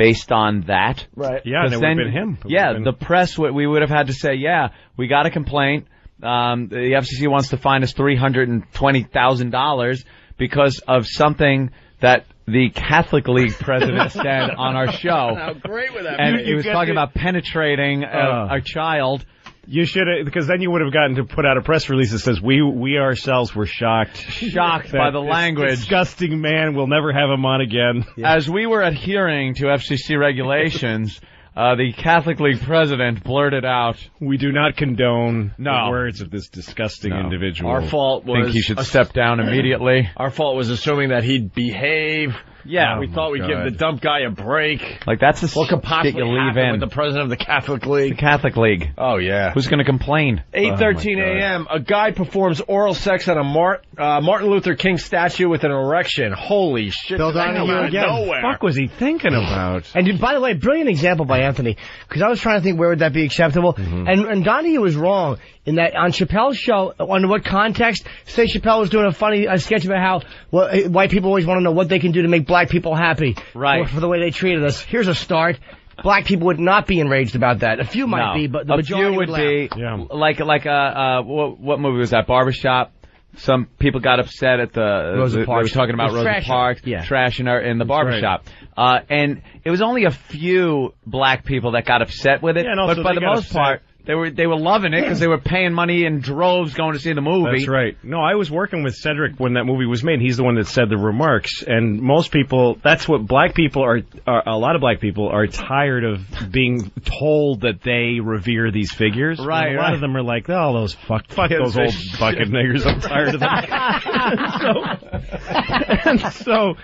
based on that? right. Yeah, and it 'Cause would have been him. It Yeah, been- the press would we would have had to say, yeah, we got a complaint. Um, the FCC wants to fine us three hundred and twenty thousand dollars because of something that the Catholic League president [LAUGHS] said on our show. How great would that And be? he was talking the- about penetrating a, Uh. a child. You should have, because then you would have gotten to put out a press release that says we we ourselves were shocked, Shocked by the language. Disgusting man. We'll never have him on again. As we were adhering to FCC regulations, [LAUGHS] uh, the Catholic League president blurted out, We do not condone No. the words of this disgusting No. individual. Our fault was think he should step down immediately. Our fault was assuming that he'd behave. Yeah, we Oh, thought we'd give the dump guy a break. like that's the What could possibly you leave happen in. with the president of the Catholic League. the League? Catholic League. Oh yeah. Who's going to complain? 8:13 Oh, a.m. A guy performs oral sex on a Mar- uh, Martin Luther King statue with an erection. Holy shit! Bill Donohue come out of again. Nowhere. fuck was he thinking [SIGHS] about? And by the way, brilliant example by Anthony, because I was trying to think where would that be acceptable, Mm-hmm. and and Donohue was wrong in that on Chappelle's show, under what context? Say Chappelle was doing a funny a sketch about how well, eh, white people always want to know what they can do to make black people happy, Right. For, for the way they treated us. Here's a start. Black people would not be enraged about that. A few might no. be, but the a majority few would laugh. be Yeah. like like uh, uh what, what movie was that? Barbershop. Some people got upset at the Rosa they Parks. were talking about It Rosa trash. Parks Yeah. trashing her in the barbershop. Uh, and it was only a few black people that got upset with it, Yeah, and also but by the most upset. part they were they were loving it because they were paying money in droves going to see the movie. That's right. No, I was working with Cedric when that movie was made. He's the one that said the remarks, and most people. That's what black people are. are a lot of black people are tired of being told that they revere these figures. And Right, A lot right. of them are like, oh, those fuck, fuck those old [LAUGHS] bucket niggers. I'm tired of them. [LAUGHS] [LAUGHS] so, and so,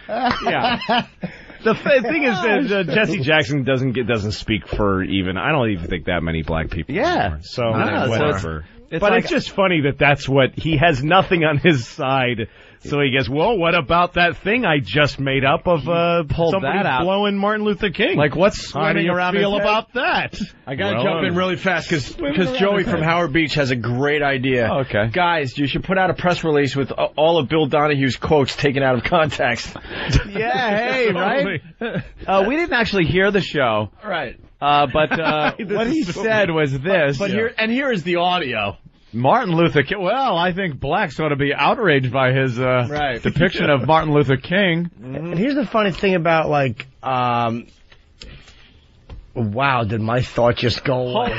yeah. The f- thing is that [LAUGHS] uh, Jesse Jackson doesn't get doesn't speak for even I don't even think that many black people. Yeah. anymore. So No, so whatever. it's but like- it's just funny that that's what he has nothing on his side. So he goes, well, what about that thing I just made up of uh, pulled somebody that out. blowing Martin Luther King? Like what's how do swimming you around feel his head? about that? I gotta Well, jump in uh, really fast because Joey from Howard Beach has a great idea. Oh, okay. guys, you should put out a press release with uh, all of Bill Donohue's quotes taken out of context. [LAUGHS] Yeah, hey, [LAUGHS] right? Uh, we didn't actually hear the show, right. uh, but uh, [LAUGHS] what he so said was this. But here and here is the audio. Martin Luther King. Well, I think blacks ought to be outraged by his uh, Right. depiction of Martin Luther King. And here's the funny thing about like, um, wow, did my thought just go [LAUGHS] away?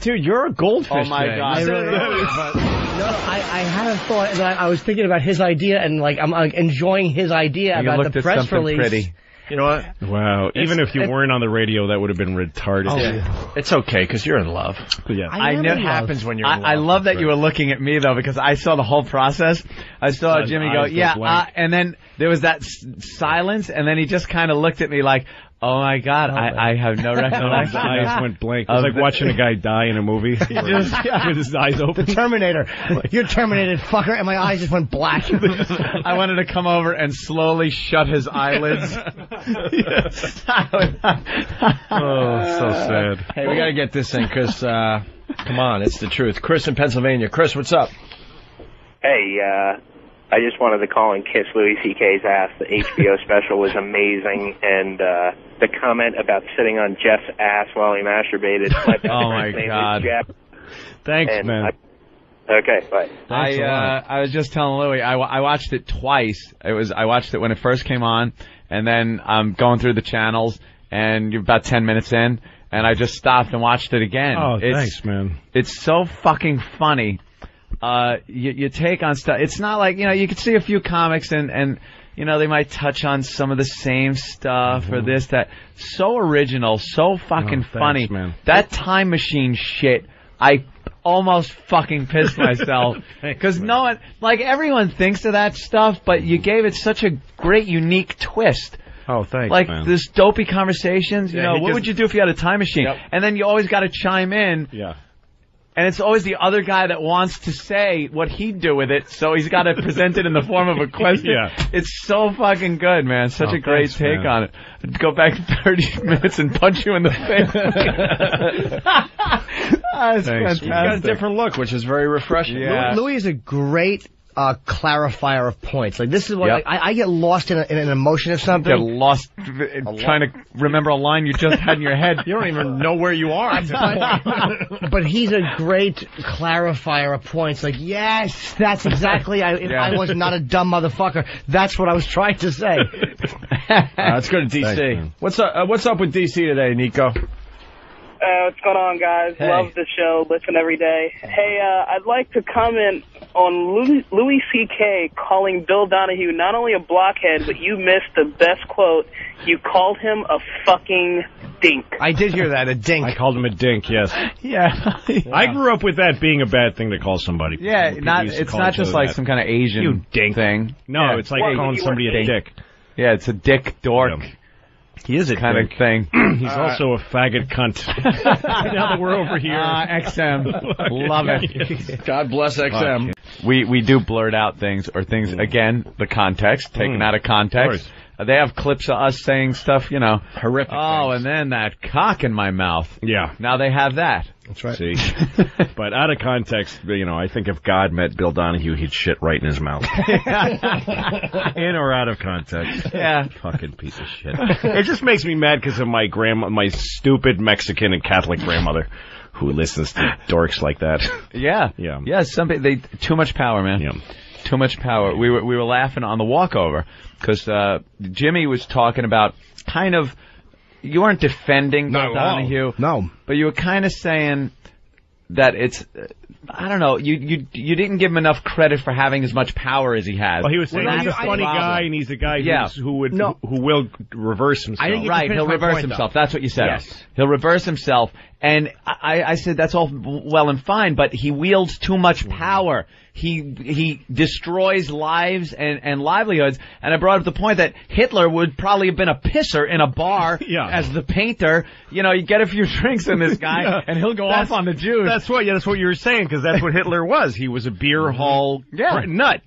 Dude, you're a goldfish. Oh, my today. God. I really but no, I, I had a thought I, I was thinking about his idea and like I'm like, enjoying his idea You about the press release. pretty. You know what? Wow. Even if you weren't on the radio, that would have been retarded. Oh, It's okay because you're in love. Yeah. I am know in it love. happens when you're. in I, I love. love that you were looking at me though because I saw the whole process. I saw Jimmy go, yeah, uh, and then there was that s- silence, and then he just kind of looked at me like, "Oh my god, I, I have no [LAUGHS] No, his recollection." eyes went blank. It was Of like watching a guy die in a movie [LAUGHS] [LAUGHS] with his eyes open. The Terminator. You're terminated, fucker, and my eyes just went black. I wanted to come over and slowly shut his eyelids. Oh, so sad. Hey, we gotta get this in because, uh, come on, it's the truth. Chris in Pennsylvania. Chris, what's up? Hey, uh, I just wanted to call and kiss Louis C.K.'s ass. The HBO [LAUGHS] special was amazing, and uh, the comment about sitting on Jeff's ass while he masturbated. My [LAUGHS] oh my friend's God. Jeff. Thanks, and man. I, okay, bye. I uh, I was just telling Louis I, I watched it twice. It was I watched it when it first came on, and then I'm going through the channels, and you're about ten minutes in, and I just stopped and watched it again. Oh, it's, thanks, man. It's so fucking funny. Uh, you, you take on stuff. It's not like you know you could see a few comics and and you know they might touch on some of the same stuff or this that. So original, so fucking Mm-hmm. Oh, thanks, funny. man. That time machine shit. I almost fucking pissed [LAUGHS] myself because no one, like everyone thinks of that stuff, but you gave it such a great, unique twist. Oh, thanks, like man. this dopey conversations. You Yeah, know, what just- would you do if you had a time machine? Yep. And then you always got to chime in. Yeah. And it's always the other guy that wants to say what he'd do with it, so he's got to [LAUGHS] present it in the form of a question. Yeah. It's so fucking good, man. Such Oh, a great thanks, take man. on it. I'd go back 30 [LAUGHS] minutes and punch you in the face. [LAUGHS] Ah, it's fantastic. He's got a different look, which is very refreshing. Yeah. Louis is a great uh, clarifier of points. Like this is what Yep. like, I, I get lost in, a, in an emotion of something. Get lost uh, trying to remember a line you just had in your head. [LAUGHS] You don't even know where you are. [LAUGHS] but he's a great clarifier of points. Like, yes, that's exactly. I, if Yeah. I was not a dumb motherfucker, that's what I was trying to say. [LAUGHS] Uh, let's go to DC. Thanks, what's up? Uh, what's up with DC today, Nico? Uh, what's going on, guys? Hey. Love the show. Listen every day. Hey, uh, I'd like to comment on Louis, Louis C.K. calling Bill Donohue not only a blockhead, but you missed the best quote. You called him a fucking dink. I did hear that a dink. I called him a dink. Yes. Yeah. [LAUGHS] I grew up with that being a bad thing to call somebody. Yeah, People not it's not just like that. some kind of Asian You dink. thing. No, Yeah. it's like Well, calling somebody were a dick. Yeah, it's a dick dork He is a kind dink. of thing. [CLEARS THROAT] He's also a faggot cunt. [LAUGHS] now that we're over here. Ah, XM. [LAUGHS] Love it. God bless XM. We we do blurt out things or things again, the context, taken Mm. out of context. course. Uh, They have clips of us saying stuff, you know. Horrific. Oh, things. and then that cock in my mouth. Yeah. Now they have that. That's right. See, [LAUGHS] but out of context, you know, I think if God met Bill Donohue, he'd shit right in his mouth. [LAUGHS] in or out of context. Yeah. Fucking piece of shit. It just makes me mad because of my grandma, my stupid Mexican and Catholic grandmother, who listens to dorks like that. Yeah. Yeah. Yeah, some they too much power, man. Yeah. Too much power. We were we were laughing on the walkover because uh, Jimmy was talking about kind of you weren't defending Bill Donohue, No. but you were kind of saying that it's I don't know you you you didn't give him enough credit for having as much power as he has. Well, he was saying Well, he's a funny problem. guy, and he's a guy Yeah. who's, who would No. who will reverse himself. I think Right, he'll reverse point, himself. though. That's what you said. Yes. He'll reverse himself. And I, I said that's all well and fine, but he wields too much mm-hmm. power. He he destroys lives and, and livelihoods. And I brought up the point that Hitler would probably have been a pisser in a bar [LAUGHS] Yeah. as the painter. You know, you get a few [LAUGHS] drinks in this guy, Yeah. and he'll go That's- off on the Jews. That's what. Yeah, that's what you were saying because that's what Hitler was. He was a beer mm-hmm. hall Yeah. nut.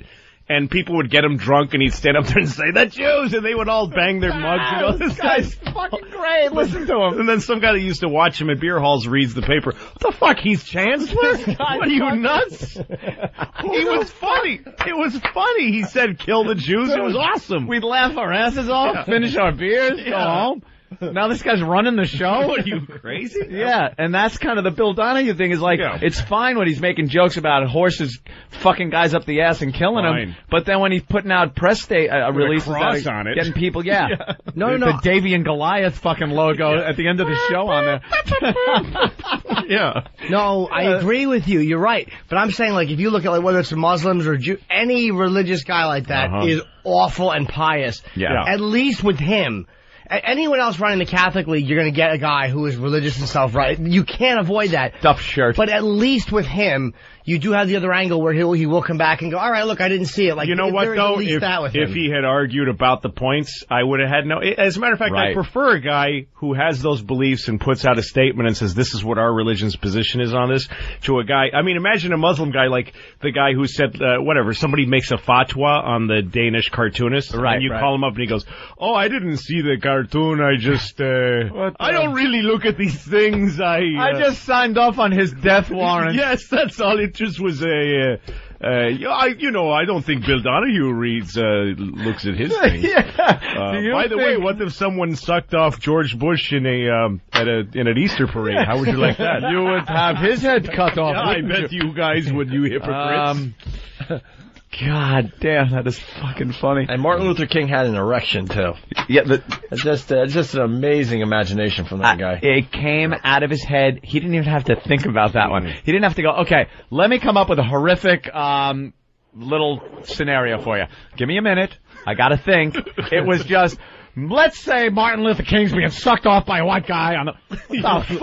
And people would get him drunk, and he'd stand up there and say, "The Jews!" and they would all bang their mugs. and go, this guy's fucking great. [LAUGHS] Listen to him. And then some guy that used to watch him at beer halls reads the paper. What the fuck? He's chancellor? what are you nuts? [LAUGHS] he was funny. It was funny. He said, "Kill the Jews." It was awesome. We'd laugh our asses off, finish our beers, go home. Now this guy's running the show. [LAUGHS] What are you crazy? Yeah, and that's kind of the Bill Donohue thing. Is like Yeah. it's fine when he's making jokes about horses fucking guys up the ass and killing them, but then when he's putting out press sta- uh, With a releases, cross on it. getting people, yeah, [LAUGHS] No, the, no, no. the Davy and Goliath fucking logo at the end of the show on there. [LAUGHS] yeah. No, I agree with you. You're right. But I'm saying, like, if you look at like whether it's Muslims or Jew, any religious guy like that is Uh-huh. awful and pious. Yeah. At least with him. Anyone else running the Catholic League, you're going to get a guy who is religious and self-right. You can't avoid that. Stuff shirt. But at least with him, you do have the other angle where he'll he will come back and go, all right, look, I didn't see it. Like you know there what is though? If, that with if he had argued about the points, I would have had no. As a matter of fact, I prefer a guy who has those beliefs and puts out a statement and says, "This is what our religion's position is on this." To a guy, I mean, imagine a Muslim guy like the guy who said uh, whatever. Somebody makes a fatwa on the Danish cartoonist, Right, And you right. call him up and he goes, "Oh, I didn't see the cartoon. I just, uh, [LAUGHS] What I don't really look at these things. I, uh, I just signed off on his death warrant. [LAUGHS] yes, that's all. It just was a. Uh, Uh, you, I, you know, I don't think Bill Donohue reads, uh, looks at his [LAUGHS] thing. [LAUGHS] Uh, by the way, what if someone sucked off George Bush in a um, at a in an Easter parade? How would you like that? [LAUGHS] You would have his head cut off. Yeah, I bet you? you guys would, you hypocrites. Um, God damn, that is fucking funny. And Martin Luther King had an erection too. Yeah, the, It's just, uh, just an amazing imagination from that guy. It came out of his head. He didn't even have to think about that one. He didn't have to go, okay, let me come up with a horrific, um, little scenario for you. Give me a minute. I gotta think. It was just, let's say Martin Luther King's being sucked off by a white guy on the, the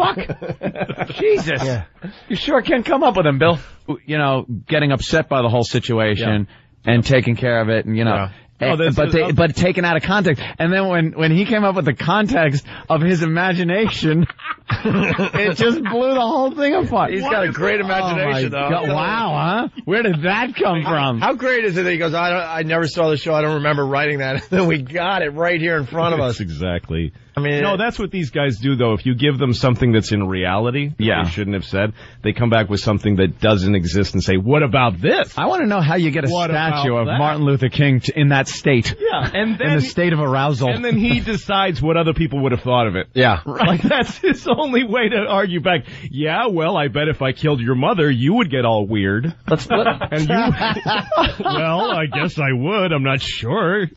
[LAUGHS] fuck? Jesus. Yeah. You sure can come up with them, Bill. You know, getting upset by the whole situation and taking care of it and, you know. Yeah. Oh, this but is- they, but taken out of context, and then when when he came up with the context of his imagination, [LAUGHS] [LAUGHS] it just blew the whole thing apart. He's got a great Oh my imagination, though. God, Wow, huh? Where did that come from? How great is it that he goes, I, don't, I never saw the show, I don't remember writing that. And [LAUGHS] then we got it right here in front of us. That's exactly. I mean, No, that's what these guys do, though. If you give them something that's in reality, that Yeah. they shouldn't have said, they come back with something that doesn't exist and say, "What about this?" I want to know how you get a What statue of that? Martin Luther King t- in that state. Yeah, and then in the state of arousal. and then he [LAUGHS] decides what other people would have thought of it. yeah. Like that's his only way to argue back. Yeah, well, I bet if I killed your mother, you would get all weird. Let's [LAUGHS] And you, [LAUGHS] well, I guess I would. I'm not sure. in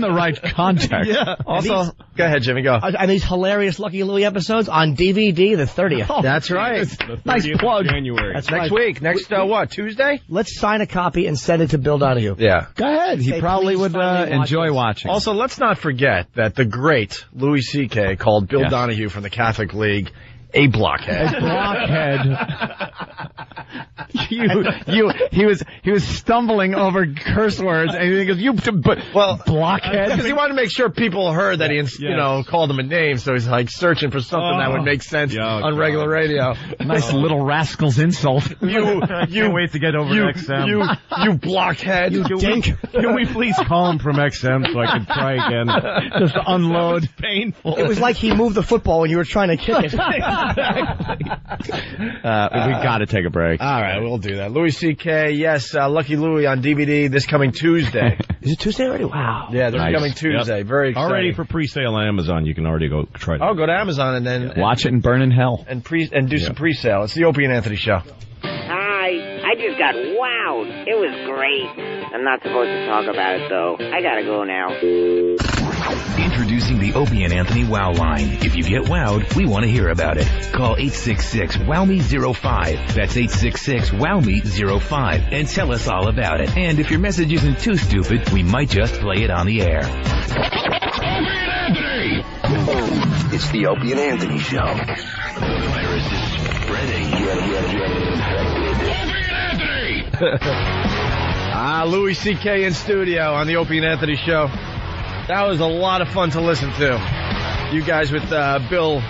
the right context. Yeah. Also, go ahead, Jimmy, go. And these hilarious Lucky Louie episodes on DVD the 30th. [LAUGHS] That's [LAUGHS] right. The Nice 30th of plug. January. That's Next right. week. Next, uh, what, Tuesday? Let's sign a copy and send it to Bill Donohue. Yeah. Go ahead. He Say, probably would uh, finally watch enjoy this. watching. Also, let's not forget that the great Louis C.K. called Bill Yes. Donohue from the Catholic League a blockhead. A blockhead. [LAUGHS] [LAUGHS] you, you, he was, he was stumbling over curse words, and he goes, "You, but Well, blockhead." Because he wanted to make sure people heard that he, ins- you know, called him a name, so he's like searching for something that would make sense Yeah, on God. regular radio. nice little rascal's insult. [LAUGHS] You, [LAUGHS] you wait to get over you, to XM. you, you blockhead. You dink. Can we please call him from XM so I can try again? Just unload. painful. It was like he moved the football when you were trying to kick it. Uh, we got to take a break. All right, we'll do that. Louis C.K. Yes, uh, Lucky Louie on DVD this coming Tuesday. [LAUGHS] Is it Tuesday already? Wow. yeah, this Nice. coming Tuesday. Very exciting. Already for pre-sale on Amazon. You can already go try. it. Oh, go to Amazon and then Watch it and burn in hell. and pre and do some pre-sale. It's the Opie and Anthony show. Hi, I just got wowed. It was great. I'm not supposed to talk about it though. I gotta go now. Introducing the Opie and Anthony Wow line. If you get wowed, we want to hear about it. Call 866-WOW-ME-05. That's 866-WOW-ME-05. And tell us all about it. And if your message isn't too stupid, we might just play it on the air. It's the Opie and Anthony Show. The virus is spreading. Opie and Andy. Ah, Louis C.K. in studio on the Opie and Anthony show. That was a lot of fun to listen to. You guys with uh, Bill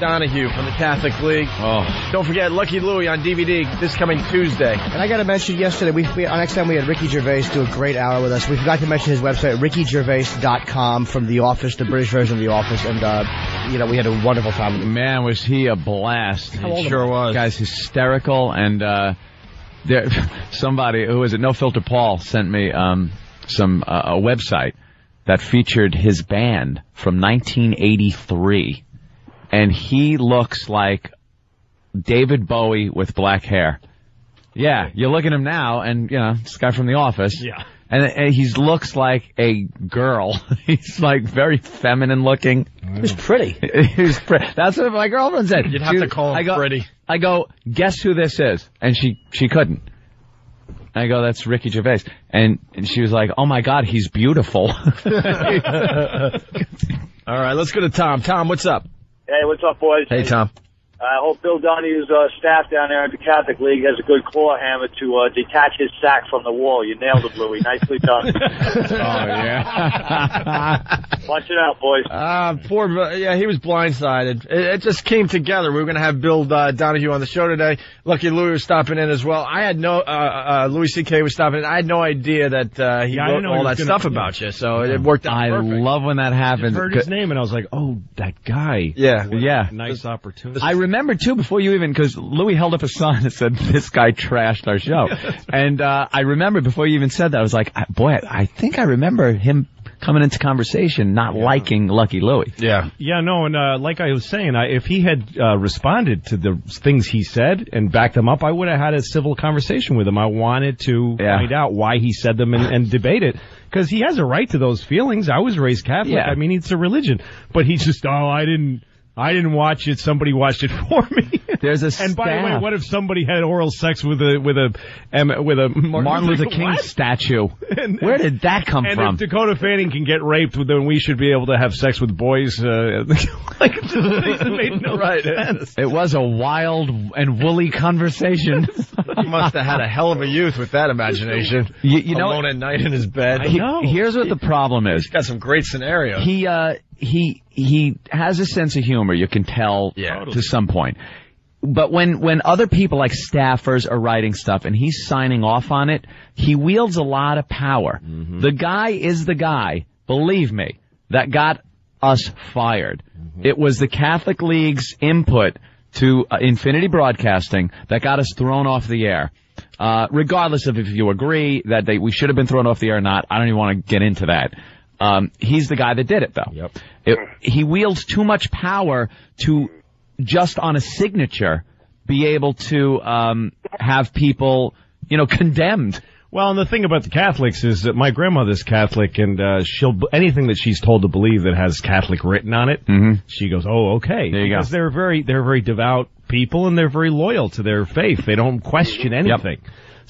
Donohue from the Catholic League. Oh, Don't forget Lucky Louie on DVD this coming Tuesday. And I got to mention yesterday, we, we on XM we had Ricky Gervais do a great hour with us. We forgot to mention his website, rickygervais.com from The Office, the British version of The Office, and uh, you know we had a wonderful time. with him. Man, was he a blast. old He am sure I? was. Guy's hysterical and, uh, there, [LAUGHS] somebody, who is it? No Filter Paul sent me, um, some, uh, a website that featured his band from 1983. And he looks like David Bowie with black hair. Yeah, you look at him now and, you know, this guy from The Office. Yeah. And, and he looks like a girl. [LAUGHS] He's like very feminine looking. He's pretty. [LAUGHS] He's pre- that's what my girlfriend said. You'd have She- to call him I go, pretty. I go, guess who this is? And she she couldn't. I go, that's Ricky Gervais, and and she was like, oh my god, he's beautiful. [LAUGHS] All right, let's go to Tom. Tom, what's up? Hey, what's up, boys? Hey, Tom. I hope Bill Donohue's uh, staff down there at the Catholic League has a good claw hammer to uh, detach his sack from the wall. You nailed it, Louie. Nicely done. [LAUGHS] oh yeah. [LAUGHS] Punch it out, boys. Uh, poor, yeah, he was blindsided. It, it just came together. We were going to have Bill uh, Donohue on the show today. Lucky Louis was stopping in as well. I had no, uh, uh, Louis C.K. was stopping in. I had no idea that, uh, he Yeah, wrote all he that gonna- stuff yeah. about you. So it worked out I perfect. love when that happens. heard his name and I was like, oh, that guy. Yeah. Yeah. Nice opportunity. I remember too before you even because Louis held up a sign that said this guy trashed our show, [LAUGHS] and uh, I remember before you even said that I was like, boy, I think I remember him coming into conversation not liking Lucky Louie. Yeah. Yeah, no, and uh, like I was saying, I, if he had uh, responded to the things he said and backed them up, I would have had a civil conversation with him. I wanted to find out why he said them and, and debate it because he has a right to those feelings. I was raised Catholic. Yeah. I mean, it's a religion, but he just, oh, I didn't. I didn't watch it. Somebody watched it [LAUGHS] for me. There's a and by the way, what if somebody had oral sex with a with a um, with a Martin, Martin Luther King What? statue. [LAUGHS] Where did that come and from? if Dakota Fanning can get raped, then we should be able to have sex with boys. Uh, [LAUGHS] like it made no sense. It was a wild and woolly conversation. He must have had a hell of a youth with that imagination. You, you know, Alone at night in his bed. he- here's what the problem is. He's got some great scenarios. He uh he he has a sense of humor. You can tell Yeah. to some point. But when when other people like staffers are writing stuff and he's signing off on it, he wields a lot of power. The guy is the guy, believe me, that got us fired. It was the Catholic League's input to uh, Infinity Broadcasting that got us thrown off the air. Uh, regardless of if you agree that they, we should have been thrown off the air or not, I don't even want to get into that. Um, he's the guy that did it, though. Yep. It, he wields too much power to just on a signature be able to um, have people, you know, [LAUGHS] condemned. Well, and the thing about the Catholics is that my grandmother's Catholic, and uh, she'll anything that she's told to believe that has Catholic written on it, she goes, "Oh, okay." There you go. because they're very they're very devout people, and they're very loyal to their faith. They don't question anything.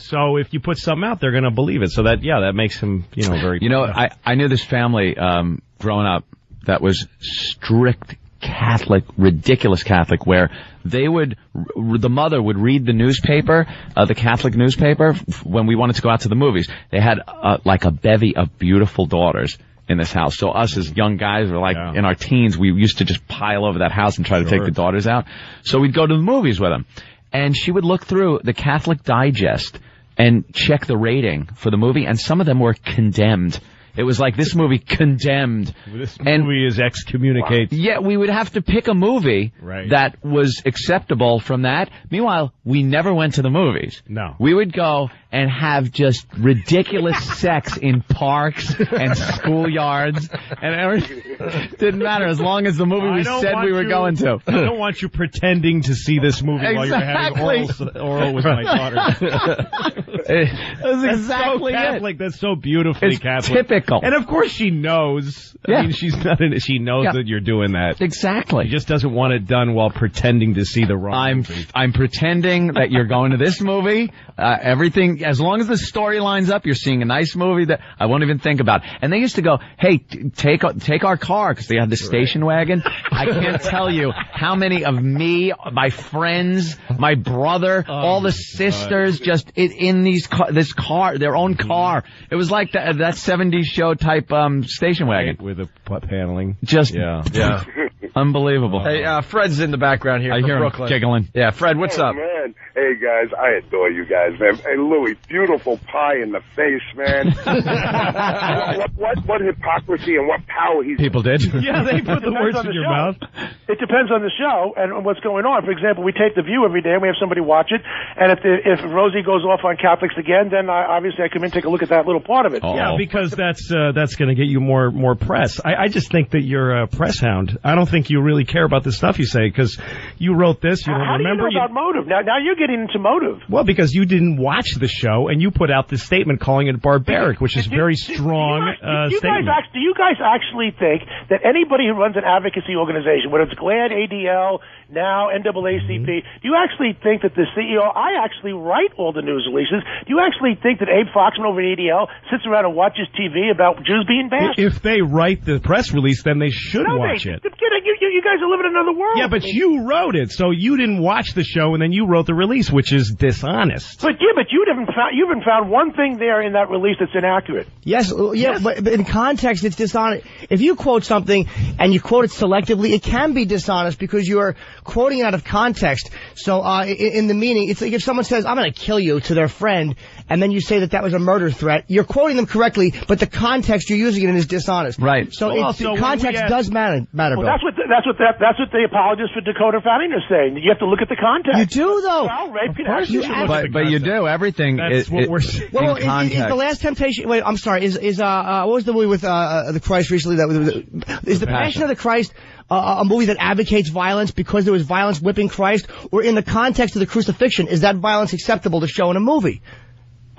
So if you put something out, they're going to believe it. So that yeah, that makes them you know very. You know, I, I knew this family um, growing up that was strict Catholic, ridiculous Catholic, where they would, r- the mother would read the newspaper, uh, the Catholic newspaper, f- when we wanted to go out to the movies. They had uh, like a bevy of beautiful daughters in this house. So us as young guys were like in our teens, we used to just pile over that house and try to take the daughters out. So we'd go to the movies with them. And she would look through the Catholic Digest and check the rating for the movie, and some of them were condemned. It was like this movie condemned. This movie is excommunicate. Yeah, we would have to pick a movie Right. that was acceptable from that. Meanwhile, we never went to the movies. No. We would go and have just ridiculous [LAUGHS] sex in parks and schoolyards and everything. Didn't matter as long as the movie we said we were you- going to. I don't want you pretending to see this movie while you're having oral, Exactly. oral with my daughter. [LAUGHS] That's exactly so it. Catholic. That's so beautifully It's Catholic. typical. And of course she knows. I Yeah. mean, she's not. In, she knows Yeah. that you're doing that. Exactly. She just doesn't want it done while pretending to see the wrong I'm movie. I'm pretending that you're going to this movie. Uh, everything, as long as the story lines up, you're seeing a nice movie that I won't even think about. And they used to go, "Hey, t- take take our car," because they had the station wagon. I can't [LAUGHS] tell you how many of me, my friends, my brother, all the sisters, just in, in these car, this car, their own car. It was like that that '70s show type um station wagon. with the paneling. Just Yeah. [LAUGHS] Yeah. Unbelievable. Hey, uh, Fred's in the background here I from hear him Brooklyn. giggling. Yeah, Fred, what's oh, up? man. Hey, guys, I adore you guys, man. Hey, Louis, beautiful pie in the face, man. [LAUGHS] what, what, what hypocrisy and what power he's... People did. [LAUGHS] Yeah, they put [LAUGHS] the words on in the your show. mouth. It depends on the show and what's going on. For example, we tape the View every day, and we have somebody watch it. And if the, if Rosie goes off on Catholics again, then I, obviously I come in and take a look at that little part of it. Yeah, because that's uh, that's going to get you more more press. I, I just think that you're a press hound. I don't think you really care about the stuff you say because you wrote this. You don't How remember. do you know about motive? Now, now you're getting into motive. well, because you didn't watch the show and you put out this statement calling it barbaric, which is very strong uh, do you guys statement. act, do you guys actually think that anybody who runs an advocacy organization, whether it's GLAAD, ADL, now NAACP, mm-hmm. do you actually think that the CEO? I actually write all the news releases. Do you actually think that Abe Foxman over at ADL sits around and watches TV about Jews being bashed? If they write the press release, then they should no, watch they, it. Get it, you, you, you guys are living in another world. Yeah, but you wrote it, so you didn't watch the show, and then you wrote the release, which is dishonest. But yeah, but you haven't found you haven't found one thing there in that release that's inaccurate. Yes, yeah, But, but in context, it's dishonest. If you quote something and you quote it selectively, it can be dishonest because you're quoting it out of context. So, uh, in, the meaning, it's like if someone says, I'm gonna kill you to their friend, and then you say that that was a murder threat, you're quoting them correctly, but the context you're using it in is dishonest. Right. So, Well, it's, also, context ask- does matter, matter, Well, Bill. that's what the, that's what that, that's what the apologists for Dakota Fanning are saying. You have to look at the context. You do though. Well, rape can course actually you look should. at But the but you do everything. That's it- what it- we're saying. in Well, is, is the last temptation? Wait, I'm sorry. Is is uh, uh what was the movie with uh, uh the Christ recently? That was is the Passion of the Christ uh, a movie that advocates violence because there was violence whipping Christ, or in the context of the crucifixion, is that violence acceptable to show in a movie?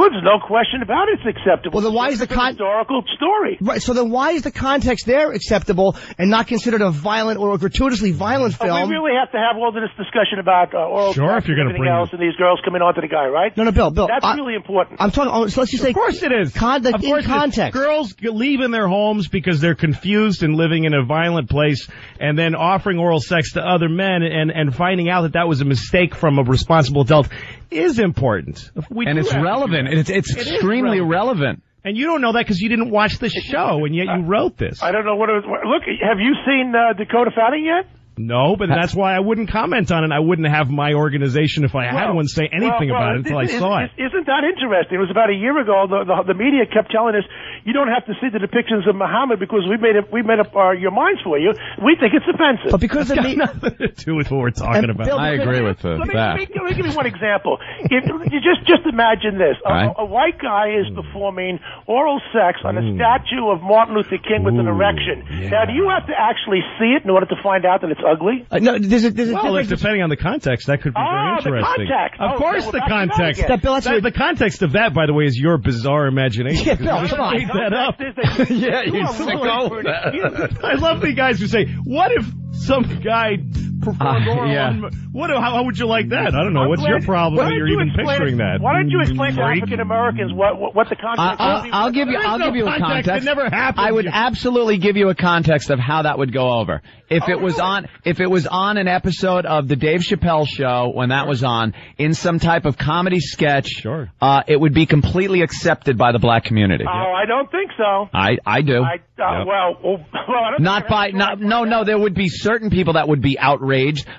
Well, there's no question about it. It's acceptable. Well, then why is the con- historical story? Right. So then, why is the context there acceptable and not considered a violent or a gratuitously violent But film? we really have to have all this discussion about uh, oral Sure, if you're gonna everything bring else, and these girls coming onto the guy, right? No, no, Bill, Bill. That's I- really important. I'm talking. Oh, so let's just say, Of course it is. Con- like, of course it is. context. Girls g- leaving their homes because they're confused and living in a violent place and then offering oral sex to other men and, and finding out that that was a mistake from a responsible adult is important. We and it's have to do relevant. that. It's it's It is extremely relevant. And you don't know that because you didn't watch the show and yet you wrote this. I don't know what it was. Look, have you seen uh, Dakota Fanning yet? No, but that's why I wouldn't comment on it. I wouldn't have my organization if I had Well, one say anything well, well, about it until I saw is- it. Isn't that interesting? It was about a year ago. The, the, the media kept telling us you don't have to see the depictions of Muhammad because we made it. We made up our, your minds for you. We think it's offensive. But because the me- nothing to do with what we're talking And about. Bill, I agree with uh, Let me, that. let, me, let me give you one example. If, you just just imagine this: a, Right. a white guy is performing oral sex on a statue of Martin Luther King with an erection. yeah. Now, do you have to actually see it in order to find out that it's ugly? Uh, no, there's a, there's a Well, difference. depending on the context, that could be Ah, very interesting. context. Of Oh, course, okay, the well, back to that context. That, Bill, That- the context of that, by the way, is your bizarre imagination. Yeah, Bill, come on. Made that up. [LAUGHS] Yeah, You you are sicko. really- I love the guys who say, "What if some guy performed Uh, oral yeah. on?" What? How, how would you like that? I don't know. I'm What's glad- your problem why that don't you're you even explain picturing it- that? Why don't you explain to African Americans what, what what the I- context? I'll, of the- I'll give you. There is I'll no give you a context. context. It never happened. I would You- absolutely give you a context of how that would go over. If Oh, it was really? on, if it was on an episode of the Dave Chappelle show when that was on in some type of comedy sketch, Sure. uh, it would be completely accepted by the black community. Oh, I don't think so. I I do. I uh, Yep. well, well, [LAUGHS] well, I don't Not think by not no no there would be certain people that would be outraged,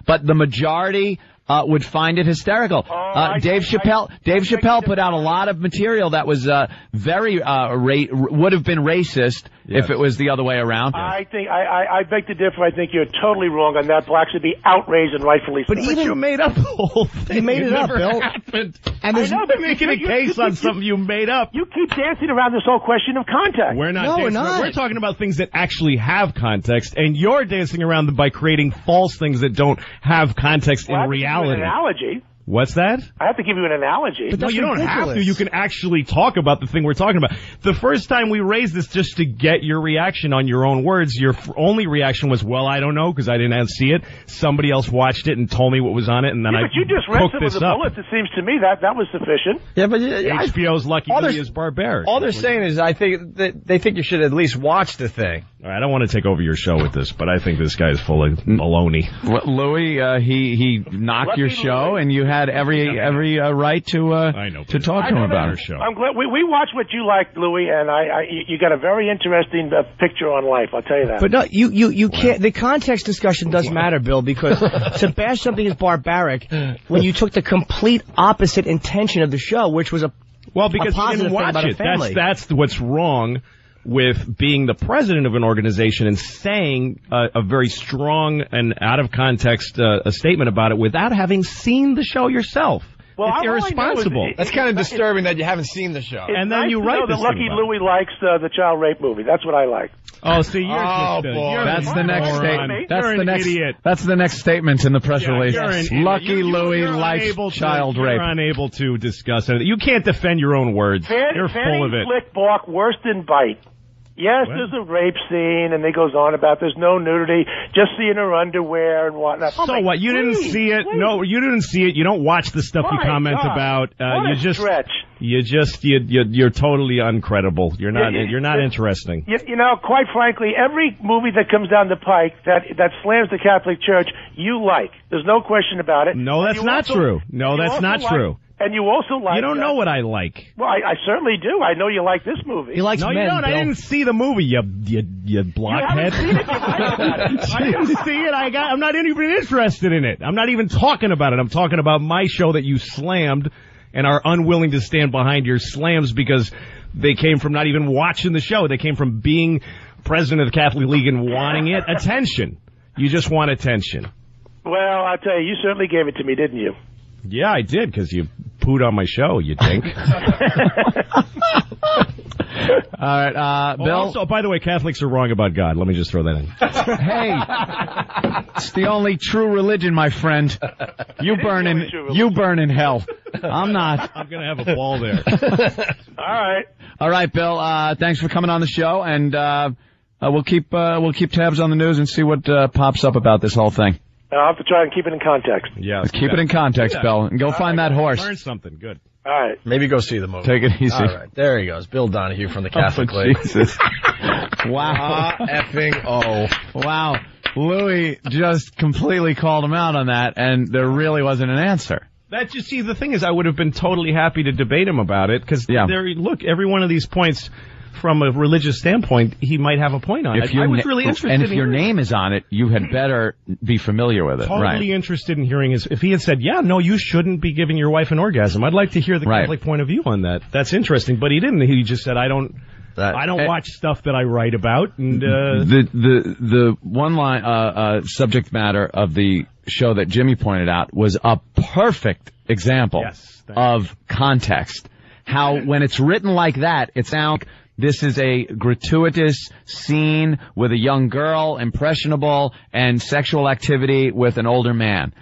but the majority uh, would find it hysterical. Oh, uh, Dave Chappelle Dave Chappelle put out a lot of material that was uh, very uh, ra- would have been racist Yes. if it was the other way around. I think I, I, I beg to differ. I think you're totally wrong on that. Blacks should be outraged and rightfully so. But even- you made up the whole thing. You made it up, never Bill. Happened. And there's- I know, They're you- making a you- case you- on you- something you made up. you keep dancing around this whole question of context. We're not No, we're dancing. not. We're talking about things that actually have context, and you're dancing around them by creating false things that don't have context Well, in have to give you reality. An analogy. What's that? I have to give you an analogy. But No, that's you don't have to. You can actually talk about the thing we're talking about. The first time we raised this just to get your reaction on your own words, your f- only reaction was, well, I don't know because I didn't see it. Somebody else watched it and told me what was on it, and then yeah, I but you just read cooked some of this the up. bullets. It seems to me that that was sufficient. Yeah, but yeah, I- HBO's Lucky All Louie they're- is barbaric. all they're saying is I think that they think you should at least watch the thing. All right, I don't want to take over your show with this, but I think this guy is full of baloney. Well, Louis, uh, he he knocked Lucky your show, and you had every every uh, right to uh, I know, to talk I to him about that- it. show. I'm glad we, we watch what you like, Louis, and I, I you you got a very interesting uh, picture on life. I'll tell you that. But no, you, you, you can't, the context discussion does matter, Bill, because [LAUGHS] to bash something as barbaric, when you took the complete opposite intention of the show, which was a, Well, because you positive didn't watch it. That's that's what's wrong with being the president of an organization and saying uh, a very strong and out of context uh, a statement about it without having seen the show yourself. Well, it's all I know is irresponsible. it- That's kind of disturbing that you haven't seen the show. And then nice you to write know this that Lucky Louie likes uh, the child rape movie. That's what I like. Oh, see, you're Oh, just a, boy. you're That's the next moron. statement. That's you're the an next. idiot. That's the next statement in the press Yeah, release. you're an. Lucky You- you- likes unable to- child you're rape. unable to discuss it. You can't defend your own words. Fan, you're Fanny full of it. Flick Bark worse than bite. Yes, What? there's a rape scene, and it goes on about there's no nudity, just seeing her underwear and whatnot. Oh, So my- what? You didn't see it? please. No, you didn't see it. You don't watch the stuff you comment God. about. Uh, you just stretch. you just you, you you're totally uncredible. You're not you're not interesting. You, you know, quite frankly, every movie that comes down the pike that that slams the Catholic Church, you like. There's no question about it. No, that's not also- true. No, that's not like- true. And you also like. You don't uh, know what I like. Well, I, I certainly do. I know you like this movie. He likes no, men. you don't. I didn't see the movie. You you you blockhead. it, you lied it. [LAUGHS] I didn't see it. I got. I'm not even interested in it. I'm not even talking about it. I'm talking about my show that you slammed and are unwilling to stand behind your slams because they came from not even watching the show. They came from being president of the Catholic League and wanting it attention. You just want attention. Well, I'll tell you, you certainly gave it to me, didn't you? Yeah, I did because you pooed on my show. You think? [LAUGHS] [LAUGHS] All right, uh, Bill. also, by the way, Catholics are wrong about God. Let me just throw that in. hey, it's the only true religion, my friend. You burn in, you burn in hell. I'm not. I'm gonna have a ball there. [LAUGHS] All right. All right, Bill. Uh, thanks for coming on the show, and uh, uh, we'll keep uh, we'll keep tabs on the news and see what uh, pops up about this whole thing. I'll have to try and keep it in context. Yeah, Keep it in context, Yeah. Bill, and go find that horse. Learn something. Good. All right. Maybe go see the movie. Take it easy. All right, there he goes. Bill Donohue from the Catholic Oh, League. Jesus. [LAUGHS] wow. Ah, effing oh. Wow. Louis just completely called him out on that, and there really wasn't an answer. That you see, the thing is, I would have been totally happy to debate him about it because Yeah. there. Look, every one of these points, from a religious standpoint, he might have a point on If it. I was really interested. and if in your name is on it, you had better be familiar with it. Totally right. interested in hearing his. If he had said, "Yeah, no, you shouldn't be giving your wife an orgasm," I'd like to hear the Right. Catholic point of view on that. That's interesting, but he didn't. He just said, "I don't, That- I don't Eh. watch stuff that I write about." And uh, the the the one line uh, uh, subject matter of the show that Jimmy pointed out was a perfect example Yes, of context. How when it's written like that, it sounds this is a gratuitous scene with a young girl, impressionable, and sexual activity with an older man.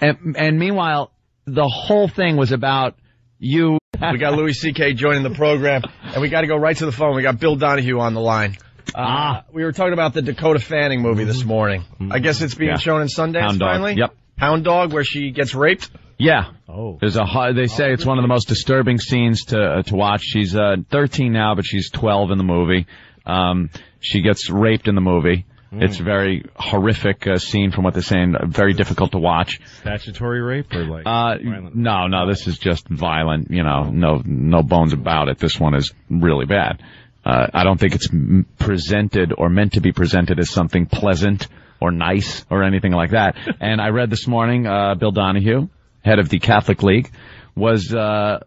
And, and meanwhile, the whole thing was about you. We got Louis C.K. joining the program, and we got to go right to the phone. We got Bill Donohue on the line. Uh, we were talking about the Dakota Fanning movie this morning. I guess it's being Yeah. shown in Sundance Hound Dog. finally. Yep. Hound Dog, where she gets raped. Yeah. oh, There's a they say it's one of the most disturbing scenes to uh, to watch. She's uh, 13 now, but she's 12 in the movie. Um, she gets raped in the movie. It's a very horrific uh, scene from what they're saying. Very difficult to watch. statutory rape or like Uh, violent? no, no, this is just violent. You know, no, no bones about it. This one is really bad. Uh, I don't think it's m- presented or meant to be presented as something pleasant or nice or anything like that. [LAUGHS] and I read this morning, uh, Bill Donohue, head of the Catholic League, was, uh,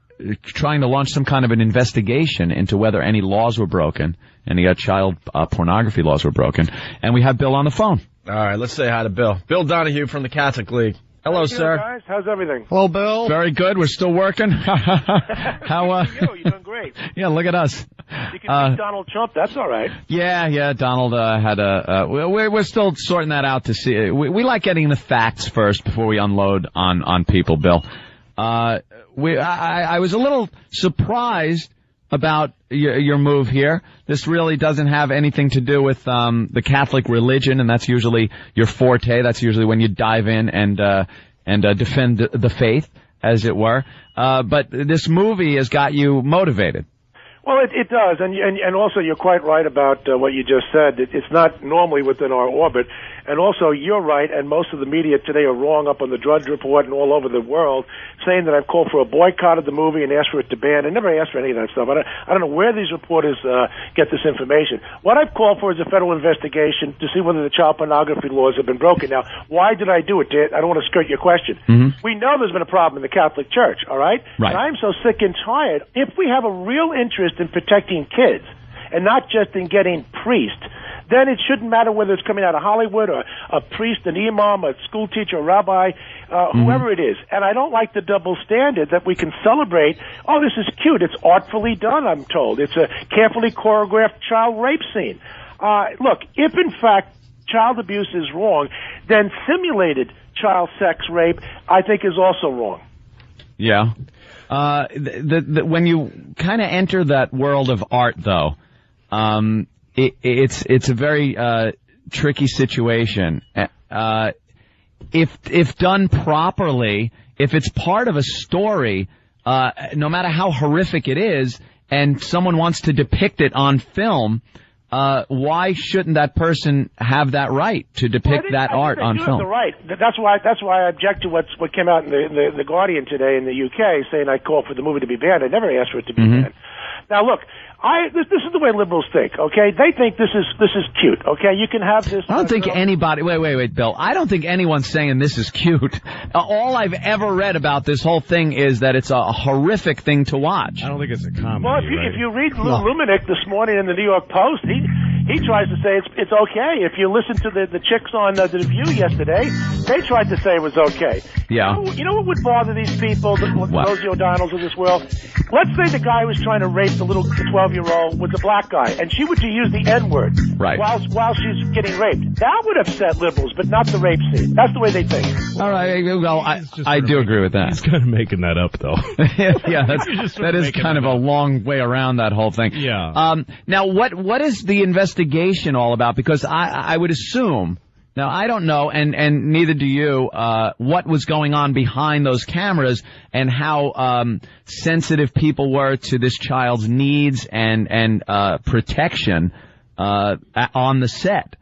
trying to launch some kind of an investigation into whether any laws were broken, any uh, child uh, pornography laws were broken. And we have Bill on the phone. All right, let's say hi to Bill. Bill Donohue from the Catholic League. Hello, How sir. doing, guys, how's everything? Hello, Bill. Very good. We're still working. [LAUGHS] [LAUGHS] How, uh, You, you're doing great. [LAUGHS] yeah, look at us. You can Uh, beat Donald Trump. That's all right. Yeah, yeah. Donald uh, had a. Uh, we're we're still sorting that out to see. We, we like getting the facts first before we unload on on people. Bill, uh, we I, I was a little surprised about your, your move here. This really doesn't have anything to do with um, the Catholic religion, and that's usually your forte. That's usually when you dive in and uh, and uh, defend the, faith, as it were. Uh, but this movie has got you motivated. Well, it, it does, and, and and also you're quite right about uh, what you just said. It, it's not normally within our orbit, and also you're right, and most of the media today are wrong up on the Drudge Report and all over the world, saying that I've called for a boycott of the movie and asked for it to ban. I never asked for any of that stuff. I don't, I don't know where these reporters uh, get this information. What I've called for is a federal investigation to see whether the child pornography laws have been broken. Now, why did I do it? Dan? I don't want to skirt your question. We know there's been a problem in the Catholic Church, all right? Right. And I'm so sick and tired. If we have a real interest in protecting kids and not just in getting priests, then it shouldn't matter whether it's coming out of Hollywood or a priest, an imam, a school teacher, a rabbi, uh, whoever it is. And I don't like the double standard that we can celebrate. Oh, this is cute. It's artfully done, I'm told. It's a carefully choreographed child rape scene. Uh, look, if in fact child abuse is wrong, then simulated child sex rape, I think, is also wrong. Yeah. Uh, the, the, the, when you kind of enter that world of art, though, um, it, it's it's a very uh, tricky situation. Uh, if if done properly, if it's part of a story, uh, no matter how horrific it is, and someone wants to depict it on film, uh, why shouldn't that person have that right to Well, depict think- that art on film? the right. That's why. That's why I object to what's what came out in the, the the Guardian today in the UK, saying I call for the movie to be banned. I never asked for it to be Mhm. banned. Now look, I this, this is the way liberals think. Okay, they think this is this is cute. Okay, you can have this. I don't think anybody. Wait, wait, wait, Bill. I don't think anyone's saying this is cute. [LAUGHS] Uh, all I've ever read about this whole thing is that it's a horrific thing to watch. I don't think it's a comedy. Well, if you right? if you read Lou Lumenick this morning in the New York Post, he he tries to say it's it's okay. If you listen to the the chicks on uh, the View yesterday, they tried to say it was okay. Yeah. You know, you know what would bother these people, the, the What? Rosie O'Donnells of this world? Let's say the guy was trying to rape the little 12 year old was a black guy, and she were to use the N word Right. while, while she's getting raped. That would upset liberals, but not the rape scene. That's the way they think. All right. Well, I, I do agree with that. He's kind of making that up, though. [LAUGHS] yeah, [LAUGHS] that's, You're just sort that of is making kind of that a up. long way around that whole thing. Yeah. Um, now, what what is the investigation all about? Because I I would assume. Now I don't know, and and neither do you. Uh, what was going on behind those cameras, and how um, sensitive people were to this child's needs and and uh, protection uh, on the set.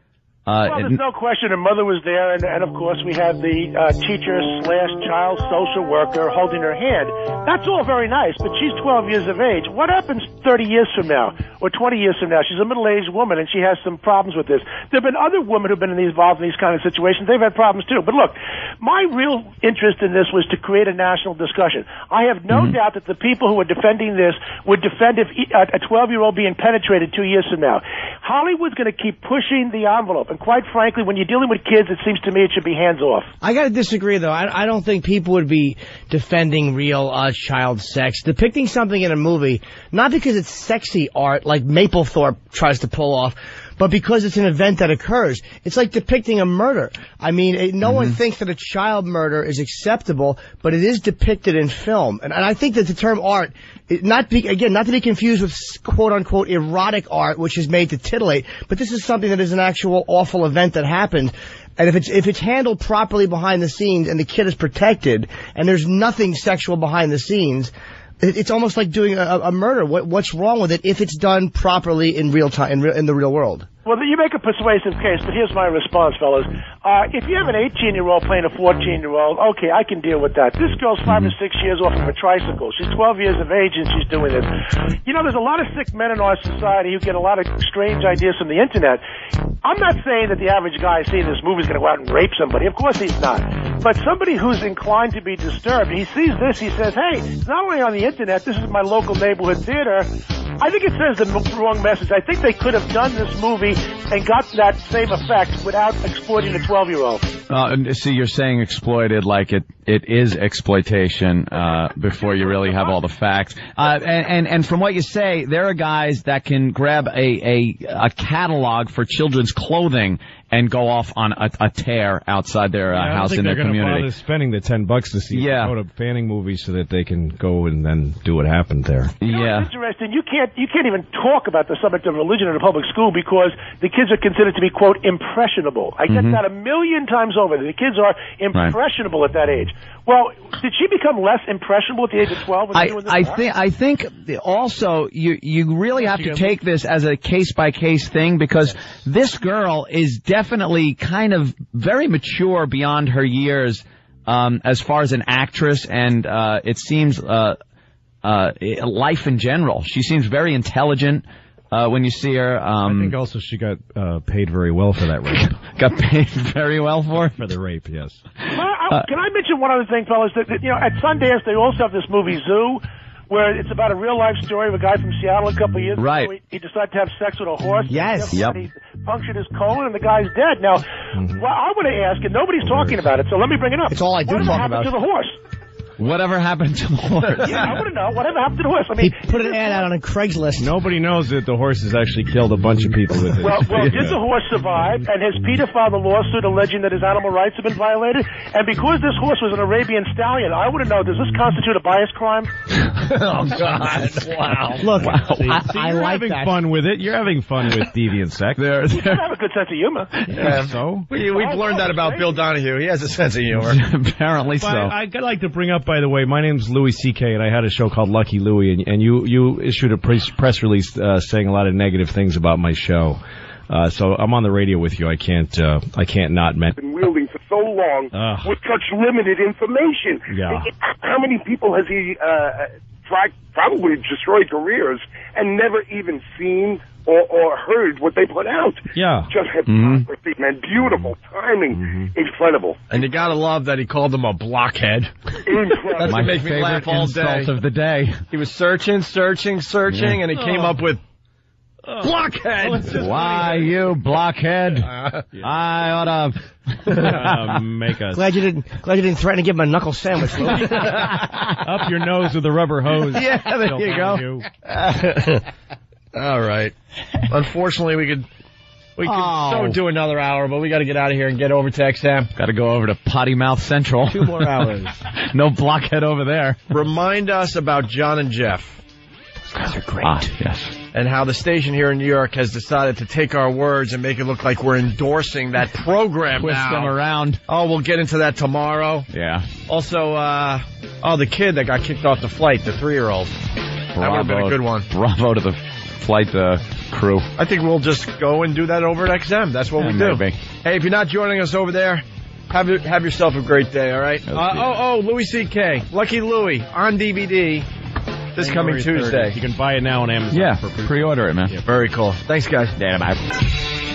Uh, Well, there's no question her mother was there, and, and of course we have the uh, teacher slash child social worker holding her hand. That's all very nice, but she's 12 years of age. What happens 30 years from now, or 20 years from now? She's a middle-aged woman, and she has some problems with this. There have been other women who've been involved in these kind of situations. They've had problems too. But look, my real interest in this was to create a national discussion. I have no doubt that the people who are defending this would defend if a 12-year-old being penetrated two years from now. Hollywood's going to keep pushing the envelope, quite frankly, when you're dealing with kids, it seems to me it should be hands off. I gotta disagree though. I, I don't think people would be defending real uh, child sex. Depicting something in a movie, not because it's sexy art like Mapplethorpe tries to pull off, but because it's an event that occurs. It's like depicting a murder. I mean, it, no one mm-hmm. thinks that a child murder is acceptable, but it is depicted in film. And, and I think that the term art, not be, again, not to be confused with quote unquote erotic art, which is made to titillate, but this is something that is an actual awful event that happened. And if it's if it's handled properly behind the scenes and the kid is protected and there's nothing sexual behind the scenes, it's almost like doing a, a murder. What, what's wrong with it if it's done properly in real time in, real, in the real world? Well, you make a persuasive case, but here's my response, fellas. Uh, if you have an 18-year-old playing a 14-year-old, okay, I can deal with that. This girl's five or six years off of a tricycle. She's 12 years of age and she's doing this. You know, there's a lot of sick men in our society who get a lot of strange ideas from the internet. I'm not saying that the average guy seeing this movie is going to go out and rape somebody. Of course he's not. But somebody who's inclined to be disturbed, he sees this, he says, hey, it's not only on the internet, this is my local neighborhood theater. I think it says the wrong message. I think they could have done this movie and got that same effect without exploiting a 12 year old. Uh, see, you're saying exploited like it, it is exploitation, uh, before you really have all the facts. Uh, and, and, and from what you say, there are guys that can grab a, a, a catalog for children's clothing and go off on a, a tear outside their uh, I don't house think in their they're gonna community. bother spending the ten bucks to see Yeah. go to fanning movies so that they can go and then do what happened there. Yeah. It's interesting. You can't you can't even talk about the subject of religion in a public school because the kids are considered to be quote impressionable. I get Mhm. that a million times over. The kids are impressionable at that age. Well, did she become less impressionable at the age of twelve? I, I art? think I think also you you really have to take this as a case by case thing because this girl is definitely kind of very mature beyond her years um, as far as an actress and uh, it seems uh, uh, life in general. She seems very intelligent uh, when you see her. Um, I think also she got uh, paid very well for that rape. [LAUGHS] got paid very well for it? for the rape, yes. Can I, can I mention one other thing, fellas? That, that, you know, at Sundance they also have this movie Zoo, where it's about a real life story of a guy from Seattle a couple of years Right. ago. He, he decided to have sex with a horse. Yes. Yep. He punctured his colon, and the guy's dead. Now, mm-hmm. well, I want to ask, and nobody's talking about it, so let me bring it up. It's all I do Whatever talk happened to the horse? Whatever happened to the [LAUGHS] horse? Yeah, I want to know. Whatever happened to the horse? I mean, He put an ad out on a Craigslist. Nobody knows that the horse has actually killed a bunch of people with it. Well, well, [LAUGHS] did the horse survive? And has PETA filed a lawsuit alleging that his animal rights have been violated? And because this horse was an Arabian stallion, I want to know: Does this constitute a bias crime? [LAUGHS] oh God! Wow! Look, See, I, see, I you're like having that. fun with it. You're having fun with deviant sex. There, I there, have a good sense of humor. Yeah, so. We, we've learned that about Bill Donohue. He has a sense of humor. apparently But so. I'd like to bring up by the way, my name's Louis C.K. and I had a show called Lucky Louie, and, and you you issued a press, press release uh, saying a lot of negative things about my show. Uh, so I'm on the radio with you. I can't uh, I can't not men- been wielding for so long Ugh. with such limited information. Yeah. How many people has he uh, tried, probably destroyed careers and never even seen or, or heard what they put out? Yeah. Just hypocrisy, mm-hmm. man. Beautiful timing, mm-hmm. incredible. And you gotta love that he called him a blockhead. Incredible. That's My what me favorite laugh all insult day. of the day. He was searching, searching, searching, Yeah. and he came Oh. up with oh. blockhead. Oh, Why you blockhead? Uh, I oughta. uh, make us [LAUGHS] Glad you didn't. Glad you didn't threaten to give him a knuckle sandwich. [LAUGHS] Up your nose with a rubber hose. Yeah, there Still you go. you. [LAUGHS] All right. [LAUGHS] Unfortunately, we could we could Oh. so do another hour, but we got to get out of here and get over to XM. Got to go over to Potty Mouth Central. Two more [LAUGHS] hours. no blockhead over there. Remind us about John and Jeff Those Guys are great. Ah, yes. and how the station here in New York has decided to take our words and make it look like we're endorsing that program Twist now. them around. Oh, we'll get into that tomorrow. Yeah. Also, uh, oh, the kid that got kicked off the flight, the three-year-old. That would have been a good one. Bravo to the flight uh, crew. I think we'll just go and do that over at XM. That's what Yeah, we do. maybe. Hey, if you're not joining us over there, have have yourself a great day. All right. Uh, oh, oh, Louis C.K. Lucky Louie on DVD this coming January 30th. Tuesday. You can buy it now on Amazon. Yeah, for pre- pre-order it, man. Very cool. Thanks, guys. Damn, I,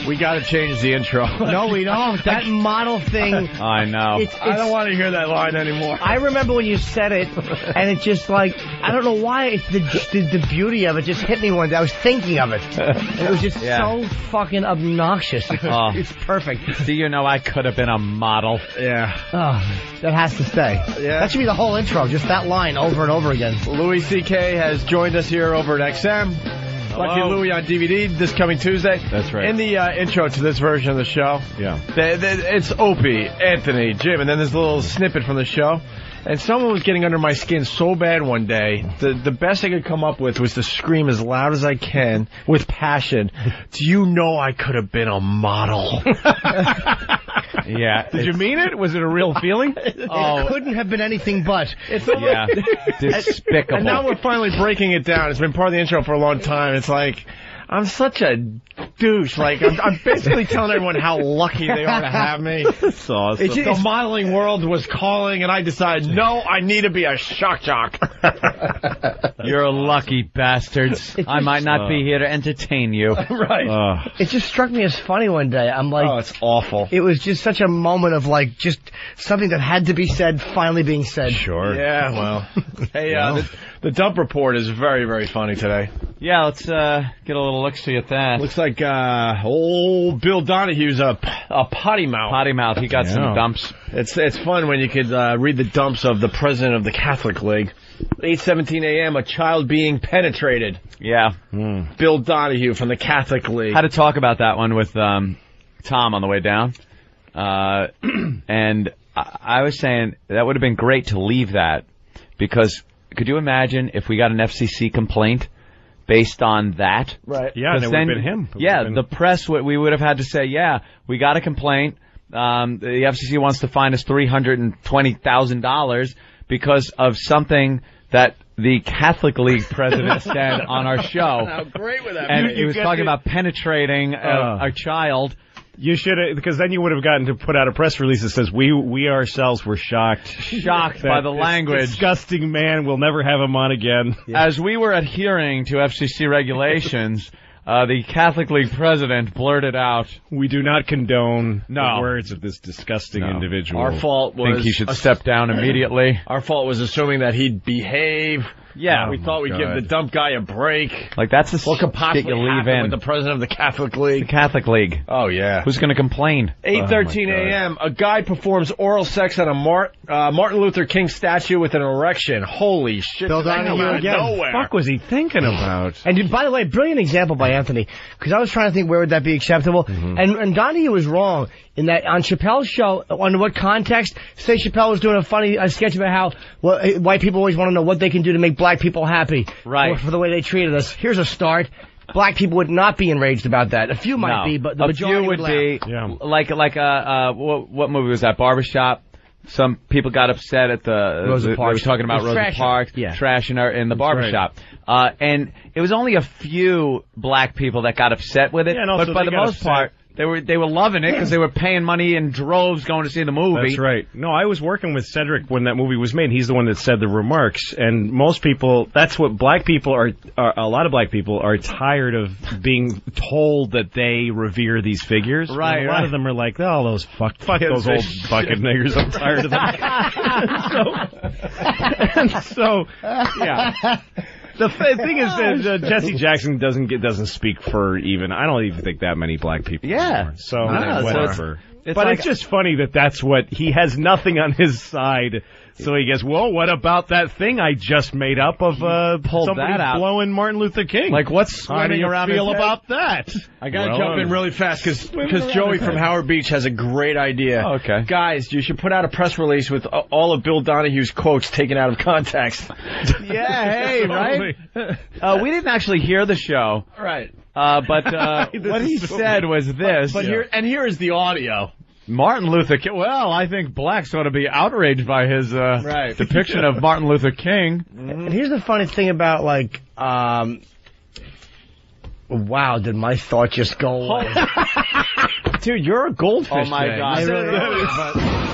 We got to change the intro. [LAUGHS] No, we don't. That [LAUGHS] model thing. I know. It's, I don't want to hear that line anymore. I remember when you said it, [LAUGHS] and it just like I don't know why it's the, the the beauty of it just hit me one day. I was thinking of it, and it was just Yeah. so fucking obnoxious. Oh. It's perfect. Do you know I could have been a model? Yeah. Oh, that has to stay. Yeah. That should be the whole intro, just that line over and over again. Louis C.K. has joined us here over at XM. Lucky Louie on DVD this coming Tuesday. That's right. In the uh, intro to this version of the show, Yeah. They, they, it's Opie, Anthony, Jim, and then there's a little snippet from the show. And someone was getting under my skin so bad one day. The the best I could come up with was to scream as loud as I can with passion. Do you know I could have been a model? [LAUGHS] Yeah. Did you mean it? Was it a real feeling? [LAUGHS] It oh. couldn't have been anything but. It's Yeah. [LAUGHS] Despicable. And now we're finally breaking it down. It's been part of the intro for a long time. It's like I'm such a douche. Like I'm, I'm basically telling everyone how lucky they are to have me. [LAUGHS] That's awesome. It's the modeling world was calling, and I decided, no, I need to be a shock jock. [LAUGHS] You're a lucky bastards. [LAUGHS] I might not be here to entertain you. right. Uh, It just struck me as funny one day. I'm like, oh, it's awful. it was just such a moment of like just something that had to be said finally being said. sure. Yeah, well. hey, uh, the, the dump report is very, very funny today. Yeah, let's uh, get a little look see at that. Looks like uh, old Bill Donohue's a, a potty mouth. Potty mouth. He got some dumps. It's it's fun when you could uh, read the dumps of the president of the Catholic League. 8:17 a.m. A child being penetrated. Yeah. Bill Donohue from the Catholic League. Had to talk about that one with um, Tom on the way down. Uh, [CLEARS THROAT] and I, I was saying that would have been great to leave that because could you imagine if we got an FCC complaint based on that? right. Yeah, and 'Cause it would have been him. Yeah, been- the press, would- we would have had to say, yeah, we got a complaint. Um, the FCC wants to fine us three hundred and twenty thousand dollars because of something that the Catholic League president [LAUGHS] said on our show. How great would that And be? he was talking the- about penetrating a, Uh. a child. You should have, because then you would have gotten to put out a press release that says we we ourselves were shocked, Shocked by the language. Disgusting man. We'll never have him on again. As we were adhering to FCC regulations, [LAUGHS] uh, the Catholic League president blurted out, We do not condone No. the words of this disgusting No. individual. Our fault was think he should step down immediately. Our fault was assuming that he'd behave. Yeah. we Oh, thought we'd give the dump guy a break. Like that's the What could shit possibly you leave happen in with the president of the Catholic League. the Catholic League. Oh yeah. Who's going to complain? 8:13 Oh, a.m. A guy performs oral sex on a Mar- uh, Martin Luther King statue with an erection. Holy shit! Bill Donohue out of again. Nowhere. fuck was he thinking [SIGHS] about? And by the way, brilliant example by Anthony, because I was trying to think where would that be acceptable, and and Donohue was wrong in that on Chappelle's show, under what context? Say Chappelle was doing a funny a sketch about how well, eh, white people always want to know what they can do to make black people happy, Right. For, for the way they treated us. Here's a start. Black people would not be enraged about that. A few might no. be, but the a majority few would laugh. be Yeah. like like uh, uh what, what movie was that? Barbershop. some people got upset at the Rosa they- they Parks. were talking about Rosa trashing. Parks Yeah. trashing her in the right. barbershop. Uh, and it was only a few black people that got upset with it, Yeah, and also but by the most upset. part, they were they were loving it because they were paying money in droves going to see the movie. That's right. No, I was working with Cedric when that movie was made. He's the one that said the remarks, and most people. That's what black people are. are a lot of black people are tired of being told that they revere these figures. And Right, A lot right. of them are like, oh, those fuck, fuck those old bucket niggers. I'm tired of them. [LAUGHS] [LAUGHS] so, and [LAUGHS] so, yeah. The f- thing is that uh, Jesse Jackson doesn't get doesn't speak for even I don't even think that many black people. Yeah. anymore. so No, so it's- it's but like- it's just funny that that's what he has nothing on his side. So he goes, well, what about that thing I just made up of uh, pulled somebody that out. blowing Martin Luther King? Like what's How do swimming you around feel his head? about that? I gotta Well, jump in really fast because Joey from Howard Beach has a great idea. Oh, okay. guys, you should put out a press release with a- all of Bill Donohue's quotes taken out of context. [LAUGHS] Yeah, hey, [LAUGHS] right? Uh, we didn't actually hear the show, right. uh, but uh, [LAUGHS] This what is he so said was this. But here and here is the audio. Martin Luther King. Well, I think blacks ought to be outraged by his uh, Right. depiction of Martin Luther King. And here's the funny thing about like, um, wow, did my thought just go away? [LAUGHS] Dude, you're a goldfish. Oh my today. God. I really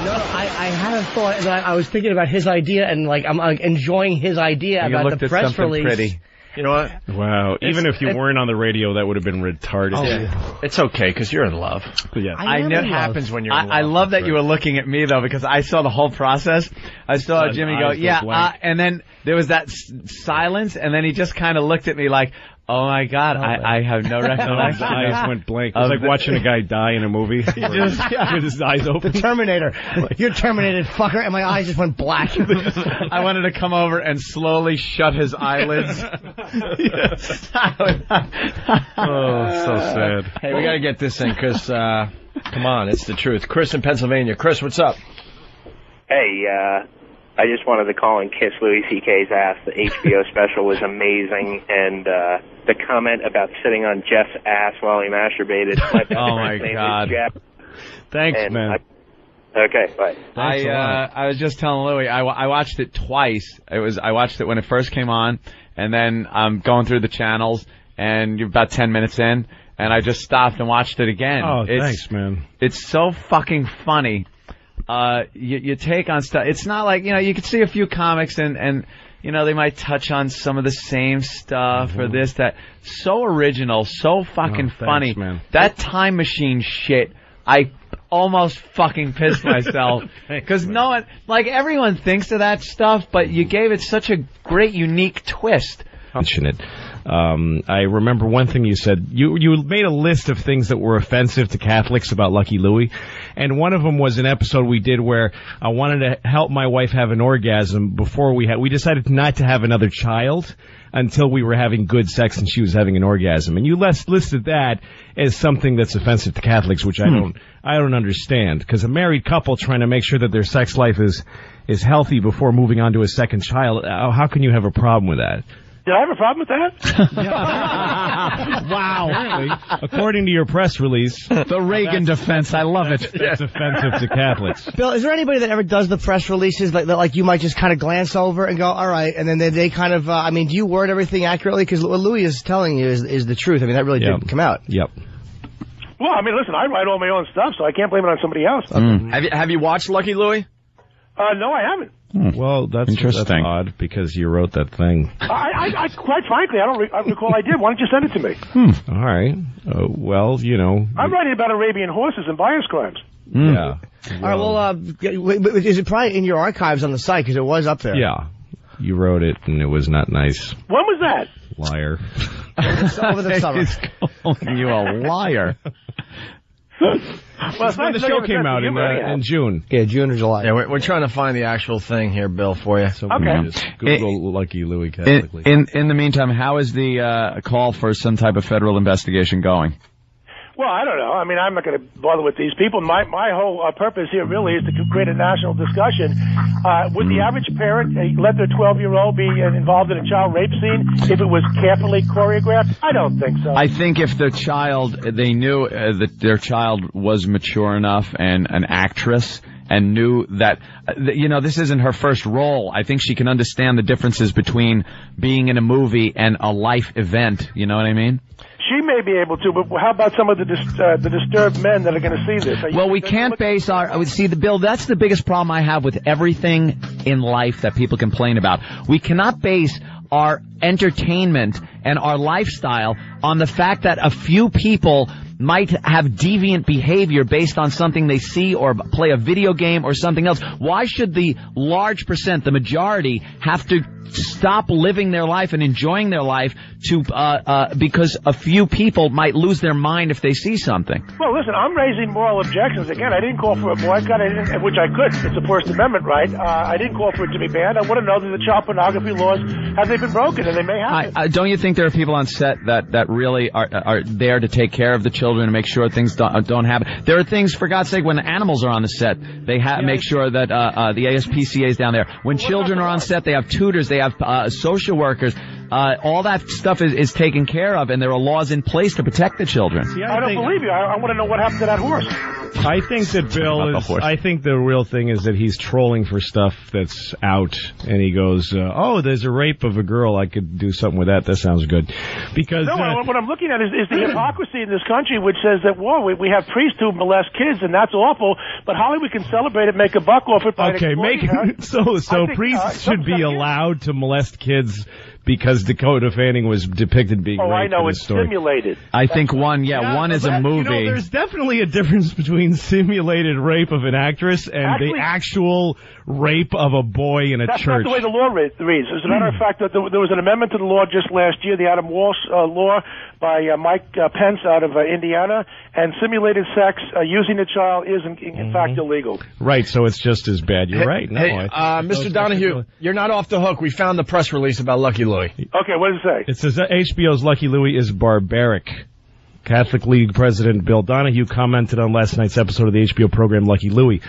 no, I, I had a thought, and I, I was thinking about his idea, and like I'm like, enjoying his idea You about the press release. pretty. You know what? Wow. Even if you it- weren't on the radio, that would have been retarded. Oh, It's okay because you're in love. yeah. I I know in It love. happens when you're I, in I love. love that you were looking at me though because I saw the whole process. I saw Jimmy go, yeah, uh, and then there was that s- silence, and then he just kind of looked at me like, "Oh my god, I, I have no No, [LAUGHS] his recollection." eyes went blank. It was Of like watching a guy die in a movie [LAUGHS] [LAUGHS] with his eyes open. Terminator. You're terminated, fucker, and my eyes just went black. I wanted to come over and slowly shut his eyelids. Oh, so sad. Hey, we gotta get this in because uh, come on, it's the truth. Chris in Pennsylvania. Chris, what's up? Hey, uh, I just wanted to call and kiss Louis C.K.'s ass. The HBO [LAUGHS] special was amazing, and uh, the comment about sitting on Jeff's ass while he masturbated. [LAUGHS] My oh my friend's God. Jeff, Thanks, and man. I, okay, bye. I Thanks a lot. uh, I was just telling Louis I, I watched it twice. It was I watched it when it first came on, and then I'm going through the channels, and you're about ten minutes in, and I just stopped and watched it again. Oh, it's, thanks, man. It's so fucking funny. Uh, you, you take on stuff. It's not like you know you could see a few comics and and you know they might touch on some of the same stuff or this that. So original, so fucking Mm-hmm. Oh, thanks, funny. man. That time machine shit. I almost fucking pissed myself [LAUGHS] because no one like everyone thinks of that stuff, but you gave it such a great unique twist. mention it. Um, I remember one thing you said. You you made a list of things that were offensive to Catholics about Lucky Louie, and one of them was an episode we did where I wanted to help my wife have an orgasm before we had. We decided not to have another child until we were having good sex and she was having an orgasm. And you list, listed that as something that's offensive to Catholics, which I don't I don't understand because a married couple trying to make sure that their sex life is is healthy before moving on to a second child. uh, How can you have a problem with that? Did I have a problem with that? [LAUGHS] wow. According to your press release, [LAUGHS] The Reagan defense, I love it. that's offensive to Catholics. Bill, is there anybody that ever does the press releases that, that like you might just kind of glance over and go, all right, and then they, they kind of, uh, I mean, do you word everything accurately? Because what Louis is telling you is, is the truth. I mean, that really Yeah. did come out. Yep. well, I mean, listen, I write all my own stuff, so I can't blame it on somebody else. Have you have you watched Lucky Louie? Uh, no, I haven't. Well, that's Interesting. That's odd because you wrote that thing. I, I, I quite frankly, I don't re- I recall I did. Why don't you send it to me? All right. Uh, well, you know. I'm writing about Arabian horses and bias crimes. Yeah. All right, well, uh, g- w- w- is it probably in your archives on the site? Because it was up there. Yeah. You wrote it and it was not nice. When was that? Liar. It's over the summer. [LAUGHS] He's calling you a liar. [LAUGHS] Well, it's when nice the to know show you have a came sense of out in, humor, uh, anyhow. in June. Yeah, June or July. Yeah, we're, we're trying to find the actual thing here, Bill, for you. So Okay. we just Google Lucky Louie In, Catholic League. in in the meantime, how is the uh, call for some type of federal investigation going? Well, I don't know. I mean, I'm not going to bother with these people. My my whole uh, purpose here really is to create a national discussion. Uh, would the average parent uh, let their 12 year old be uh, involved in a child rape scene if it was carefully choreographed? I don't think so. I think if the child, they knew uh, that their child was mature enough and an actress, and knew that, uh, you know, this isn't her first role. I think she can understand the differences between being in a movie and a life event. You know what I mean? She may be able to, but how about some of the dis- uh, the disturbed men that are going to see this? Well, we can't base our. I would see the bill. That's the biggest problem I have with everything in life that people complain about. We cannot base our entertainment and our lifestyle on the fact that a few people might have deviant behavior based on something they see or play a video game or something else. Why should the large percent, the majority, have to stop living their life and enjoying their life to uh, uh, because a few people might lose their mind if they see something? Well, listen, I'm raising moral objections. Again, I didn't call for a boycott, I which I could. It's a First Amendment right. Uh, I didn't call for it to be banned. I want to know that the child pornography laws have they been broken, and they may have. I, don't you think there are people on set that, that really are are there to take care of the children and make sure things don't, don't happen? There are things, for God's sake, when animals are on the set, they ha- make sure that uh, uh, the ASPCA is down there. When children are on set, they have tutors, they have uh, social workers. Uh, all that stuff is, is taken care of, and there are laws in place to protect the children. I, don't believe you. I, I want to know what happened to that horse. I think that Bill the is. I think the real thing is that he's trolling for stuff that's out, and he goes, uh, "Oh, there's a rape of a girl. I could do something with that. That sounds good." Because No, uh, what what I'm looking at is, is the hypocrisy in this country, which says that, whoa, we, we have priests who molest kids, and that's awful, but Hollywood can celebrate it, make a buck off it by okay, make exploiting [LAUGHS] so so think, priests uh, should be allowed to molest kids because Dakota Fanning was depicted being Oh, I know, in the it's story. simulated. I think one, yeah, one is a movie. You know, there's definitely a difference between simulated rape of an actress and Actually- the actual rape of a boy in a That's church. not the way the law reads. As a matter of fact, that there, there was an amendment to the law just last year, the Adam Walsh uh, law by uh, Mike uh, Pence out of uh, Indiana, and simulated sex uh, using a child is in, in Mm-hmm. fact illegal. Right, so it's just as bad. You're Hey- right. No, hey, I uh, those Mr. Donohue, you're not off the hook. We found the press release about Lucky Louie. Okay, what does it say? It says that HBO's Lucky Louie is barbaric. Catholic League President Bill Donohue commented on last night's episode of the HBO program Lucky Louie.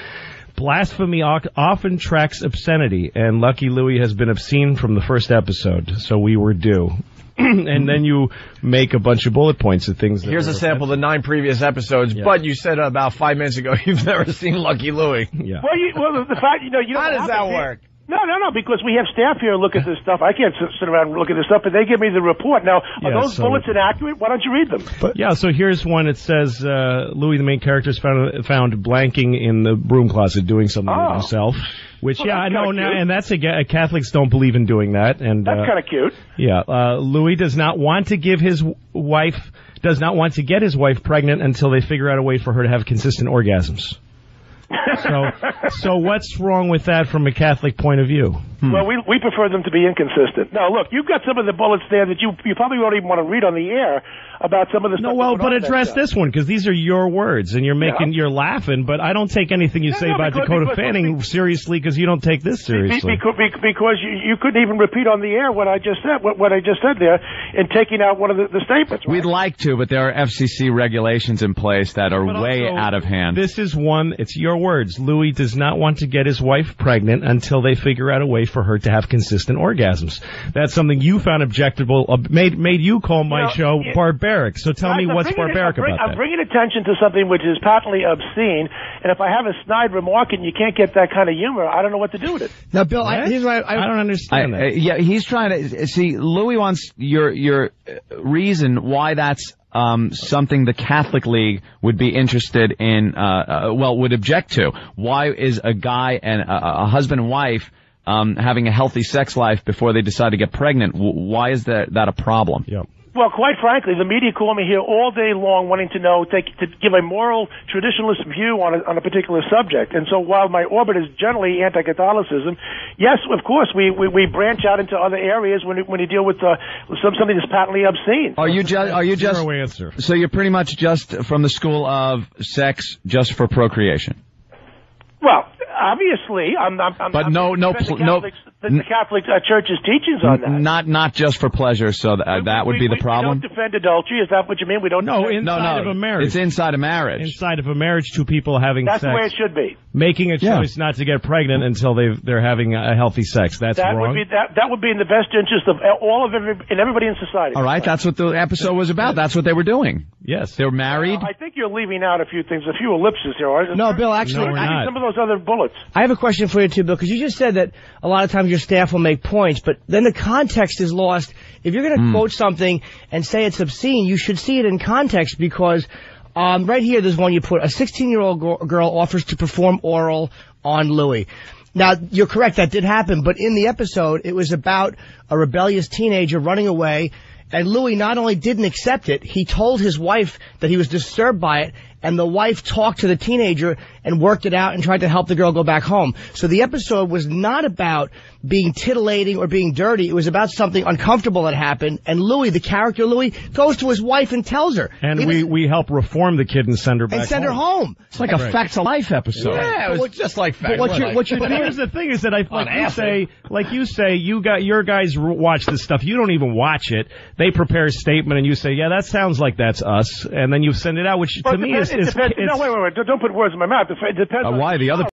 Blasphemy often tracks obscenity, and Lucky Louie has been obscene from the first episode, so we were due. [CLEARS THROAT] and then you make a bunch of bullet points of things. That Here's a sample of the nine previous episodes, but you said about five minutes ago [LAUGHS] you've never seen Lucky Louie. Yeah. Well, you, well, the fact you know you know How does that happens? work? No, no, no, because we have staff here look at this stuff. I can't sit, around and look at this stuff, but they give me the report. Now, are Yeah, those so- bullets inaccurate? Why don't you read them? But yeah, so here's one. It says uh, Louis, the main character, is found found blanking in the broom closet, doing something Oh. with himself. Which Well, yeah, I know now, and that's a ga- Catholics don't believe in doing that. And That's uh, kind of cute. yeah, uh, Louis does not want to give his wife does not want to get his wife pregnant until they figure out a way for her to have consistent orgasms. So, so what's wrong with that from a Catholic point of view? Hmm. Well, we we prefer them to be inconsistent. Now, look, you've got some of the bullets there that you you probably don't even want to read on the air about some of the No, well, but address that this one because these are your words, and you're making you're laughing. But I don't take anything you No, say no, about because- Dakota because- Fanning seriously because you don't take this seriously. Because, because you, you couldn't even repeat on the air what I just said, what, what I just said there, in taking out one of the, the statements. We'd like to, but there are FCC regulations in place that are But way also, out of hand. This is one. It's your words. Louis does not want to get his wife pregnant until they figure out a way for her to have consistent orgasms. That's something you found objectionable. Uh, made made you call my You know, show it- barbaric. So tell me I'm what's bringing it- barbaric I'm bring- about I'm bringing attention to something which is patently obscene, and if I have a snide remark and you can't get that kind of humor, I don't know what to do with it. Now, Bill, I, What? here's what I, I don't I, understand uh, that. yeah, he's trying to see. Louis wants your your uh, reason why that's um, something the Catholic League would be interested in. Uh, uh, well, would object to. Why is a guy and a, a husband and wife um, having a healthy sex life before they decide to get pregnant? W- Why is that that a problem? Yep. Well, quite frankly, the media call me here all day long wanting to know, take, to give a moral traditionalist view on a, on a particular subject. And so while my orbit is generally anti-Catholicism, yes, of course, we, we, we branch out into other areas when, you- when you deal with uh, some, something that's patently obscene. Are you just? Are you just? Zero answer. So you're pretty much just from the school of sex just for procreation. Well, obviously, I'm, I'm, I'm But I'm no- no pl- the no- Catholic, the, the Catholic uh, Church's teachings on that. Not not just for pleasure. So that, uh, that would be the we- problem. We don't defend adultery. Is that what you mean? We don't. No, defend- inside no, no, of a marriage. It's inside a marriage. Inside of a marriage, two people having That's sex, the way it should be. making a Yeah. choice not to get pregnant until they they're having a healthy sex. That's that wrong. would be that. That would be in the best interest of all of every, and everybody in society. All right, that's what the episode was about. That's what they were doing. Yes. They're married. I think you're leaving out a few things, a few ellipses here. No, Bill, actually, No, we're I- not. Some of those other bullets. I have a question for you too, Bill, because you just said that a lot of times your staff will make points, but then the context is lost. If you're going to quote something and say it's obscene, you should see it in context because um, right here, there's one you put. A 16-year-old gr- girl offers to perform oral on Louis. Now, you're correct, that did happen, but in the episode, it was about a rebellious teenager running away, and Louis not only didn't accept it, he told his wife that he was disturbed by it, and the wife talked to the teenager and worked it out and tried to help the girl go back home. So the episode was not about being titillating or being dirty. It was about something uncomfortable that happened. And Louis, the character Louis, goes to his wife and tells her. And He we, doesn't- we help reform the kid and send her back and send her home. It's like a Right. facts of life episode. Yeah, it was just like But what you're, what you're But here's the thing is that I, like you say, like you say, you got, your guys watch this stuff. You don't even watch it. They prepare a statement and you say, yeah, that sounds like that's us. And then you send it out, which Well, to me is, it is, depends- it's, no, wait, wait, wait. Don't put words in my mouth. It depends Uh, on why? The other